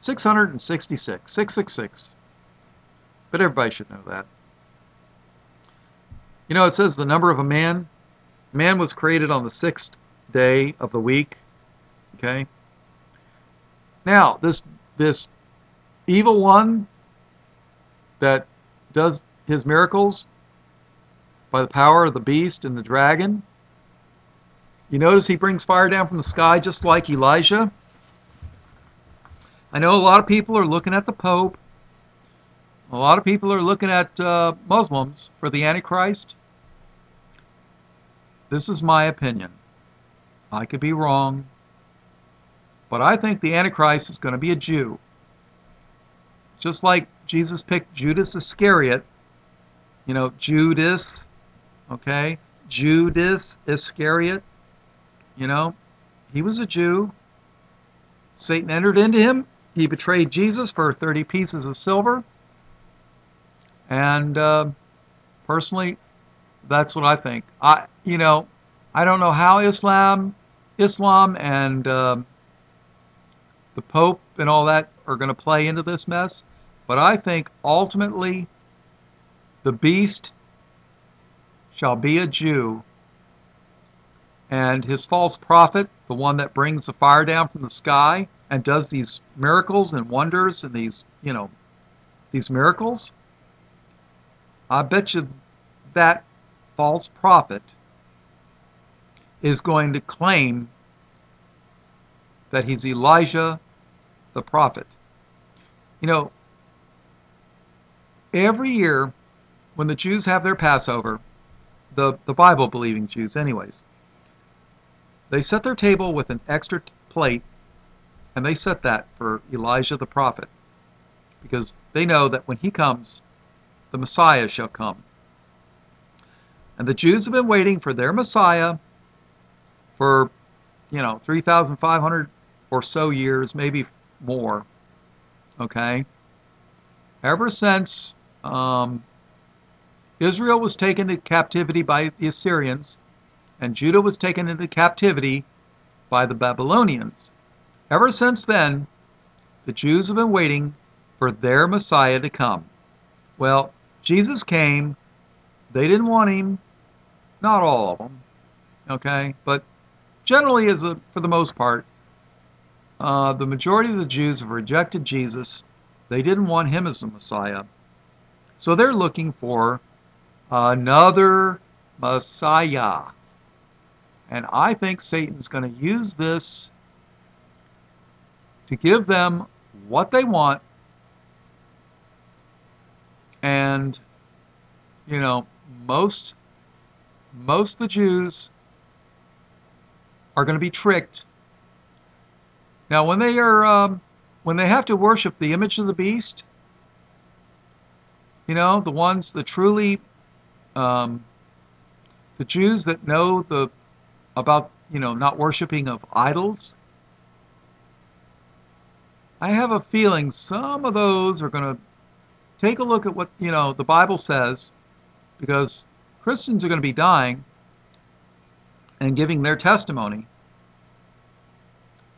666, 666. But everybody should know that. You know, it says the number of a man. Man was created on the sixth day of the week. Okay. Now, this this evil one that does his miracles by the power of the beast and the dragon. You notice he brings fire down from the sky just like Elijah. I know a lot of people are looking at the Pope. A lot of people are looking at uh, Muslims for the Antichrist. This is my opinion. I could be wrong. But I think the Antichrist is going to be a Jew. Just like Jesus picked Judas Iscariot, you know, Judas, okay? Judas Iscariot, you know, he was a Jew. Satan entered into him he betrayed Jesus for 30 pieces of silver. And uh, personally, that's what I think. I, you know, I don't know how Islam, Islam, and uh, the Pope and all that are going to play into this mess, but I think ultimately, the beast shall be a Jew, and his false prophet, the one that brings the fire down from the sky, and does these miracles and wonders and these, you know, these miracles, I bet you that false prophet is going to claim that he's Elijah the prophet. You know, every year when the Jews have their Passover, the, the Bible believing Jews, anyways, they set their table with an extra plate, and they set that for Elijah the prophet, because they know that when he comes, the Messiah shall come. And the Jews have been waiting for their Messiah for, you know, 3,500 or so years, maybe more. Okay? Ever since um, Israel was taken into captivity by the Assyrians, and Judah was taken into captivity by the Babylonians. Ever since then, the Jews have been waiting for their Messiah to come. Well, Jesus came. They didn't want him. Not all of them. Okay? But generally, as a, for the most part, uh, the majority of the Jews have rejected Jesus. They didn't want him as the Messiah. So they're looking for another Messiah. And I think Satan's going to use this to give them what they want. And, you know, most most of the Jews are going to be tricked. Now, when they are um, when they have to worship the image of the beast, you know, the ones that truly um, the Jews that know the about you know not worshiping of idols. I have a feeling some of those are going to take a look at what you know the Bible says, because Christians are going to be dying and giving their testimony.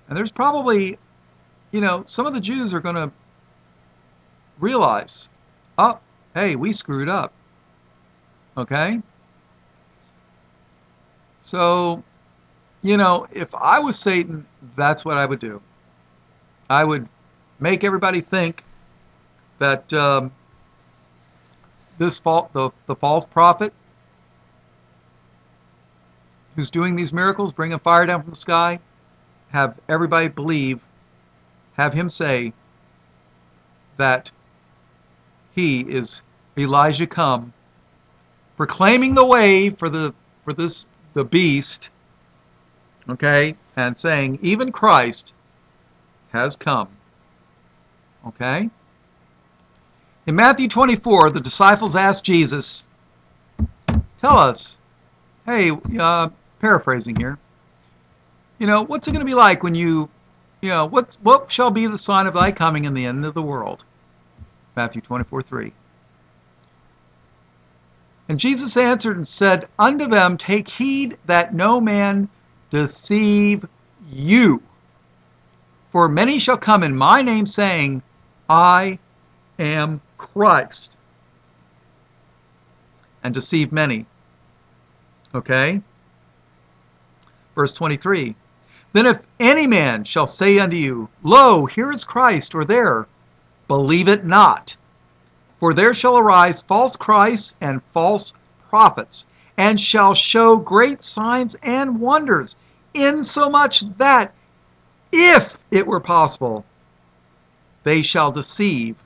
And there's probably, you know, some of the Jews are going to realize, oh, hey, we screwed up. Okay? So, you know, if I was Satan, that's what I would do. I would make everybody think that um, this fault, the, the false prophet who's doing these miracles, bringing fire down from the sky, have everybody believe, have him say that he is Elijah come, proclaiming the way for the for this the beast, okay, and saying even Christ has come. Okay? In Matthew 24, the disciples asked Jesus, Tell us, hey, uh, paraphrasing here. You know, what's it going to be like when you, you know, what, what shall be the sign of thy coming in the end of the world? Matthew 24, 3. And Jesus answered and said unto them, Take heed that no man deceive you. For many shall come in my name, saying, I am Christ, and deceive many. Okay? Verse 23 Then if any man shall say unto you, Lo, here is Christ, or there, believe it not. For there shall arise false Christs and false prophets, and shall show great signs and wonders, insomuch that, if it were possible, they shall deceive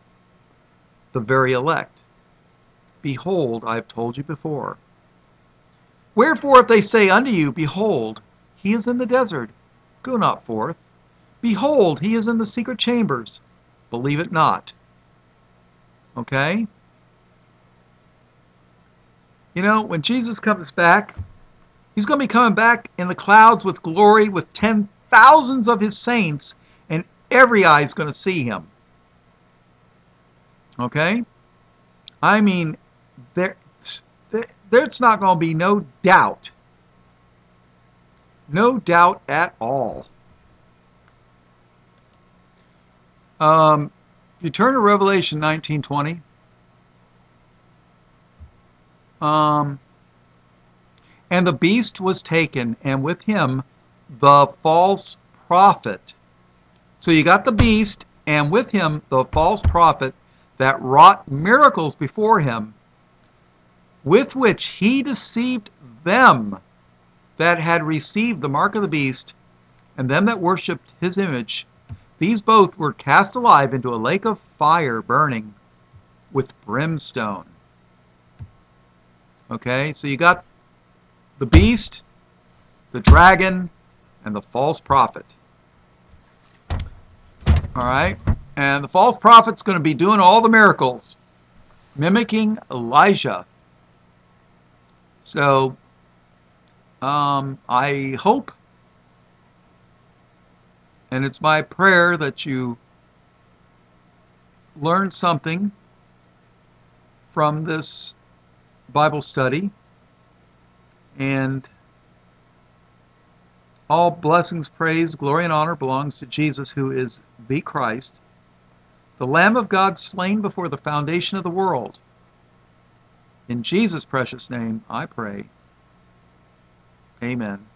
the very elect. Behold, I have told you before. Wherefore, if they say unto you, Behold, he is in the desert. Go not forth. Behold, he is in the secret chambers. Believe it not. Okay? You know, when Jesus comes back, he's going to be coming back in the clouds with glory with ten thousands of his saints, and every eye is going to see him. Okay? I mean, there, there there's not going to be no doubt no doubt at all. Um, if you turn to Revelation 19:20, um, and the beast was taken, and with him the false prophet. So you got the beast, and with him the false prophet that wrought miracles before him, with which he deceived them that had received the mark of the beast, and them that worshipped his image, these both were cast alive into a lake of fire burning with brimstone. Okay, so you got the beast, the dragon, and the false prophet. All right? And the false prophet's going to be doing all the miracles, mimicking Elijah. So, um, I hope, and it's my prayer that you learn something from this Bible study. And all blessings, praise, glory, and honor belongs to Jesus, who is the Christ, the Lamb of God slain before the foundation of the world. In Jesus' precious name, I pray. Amen.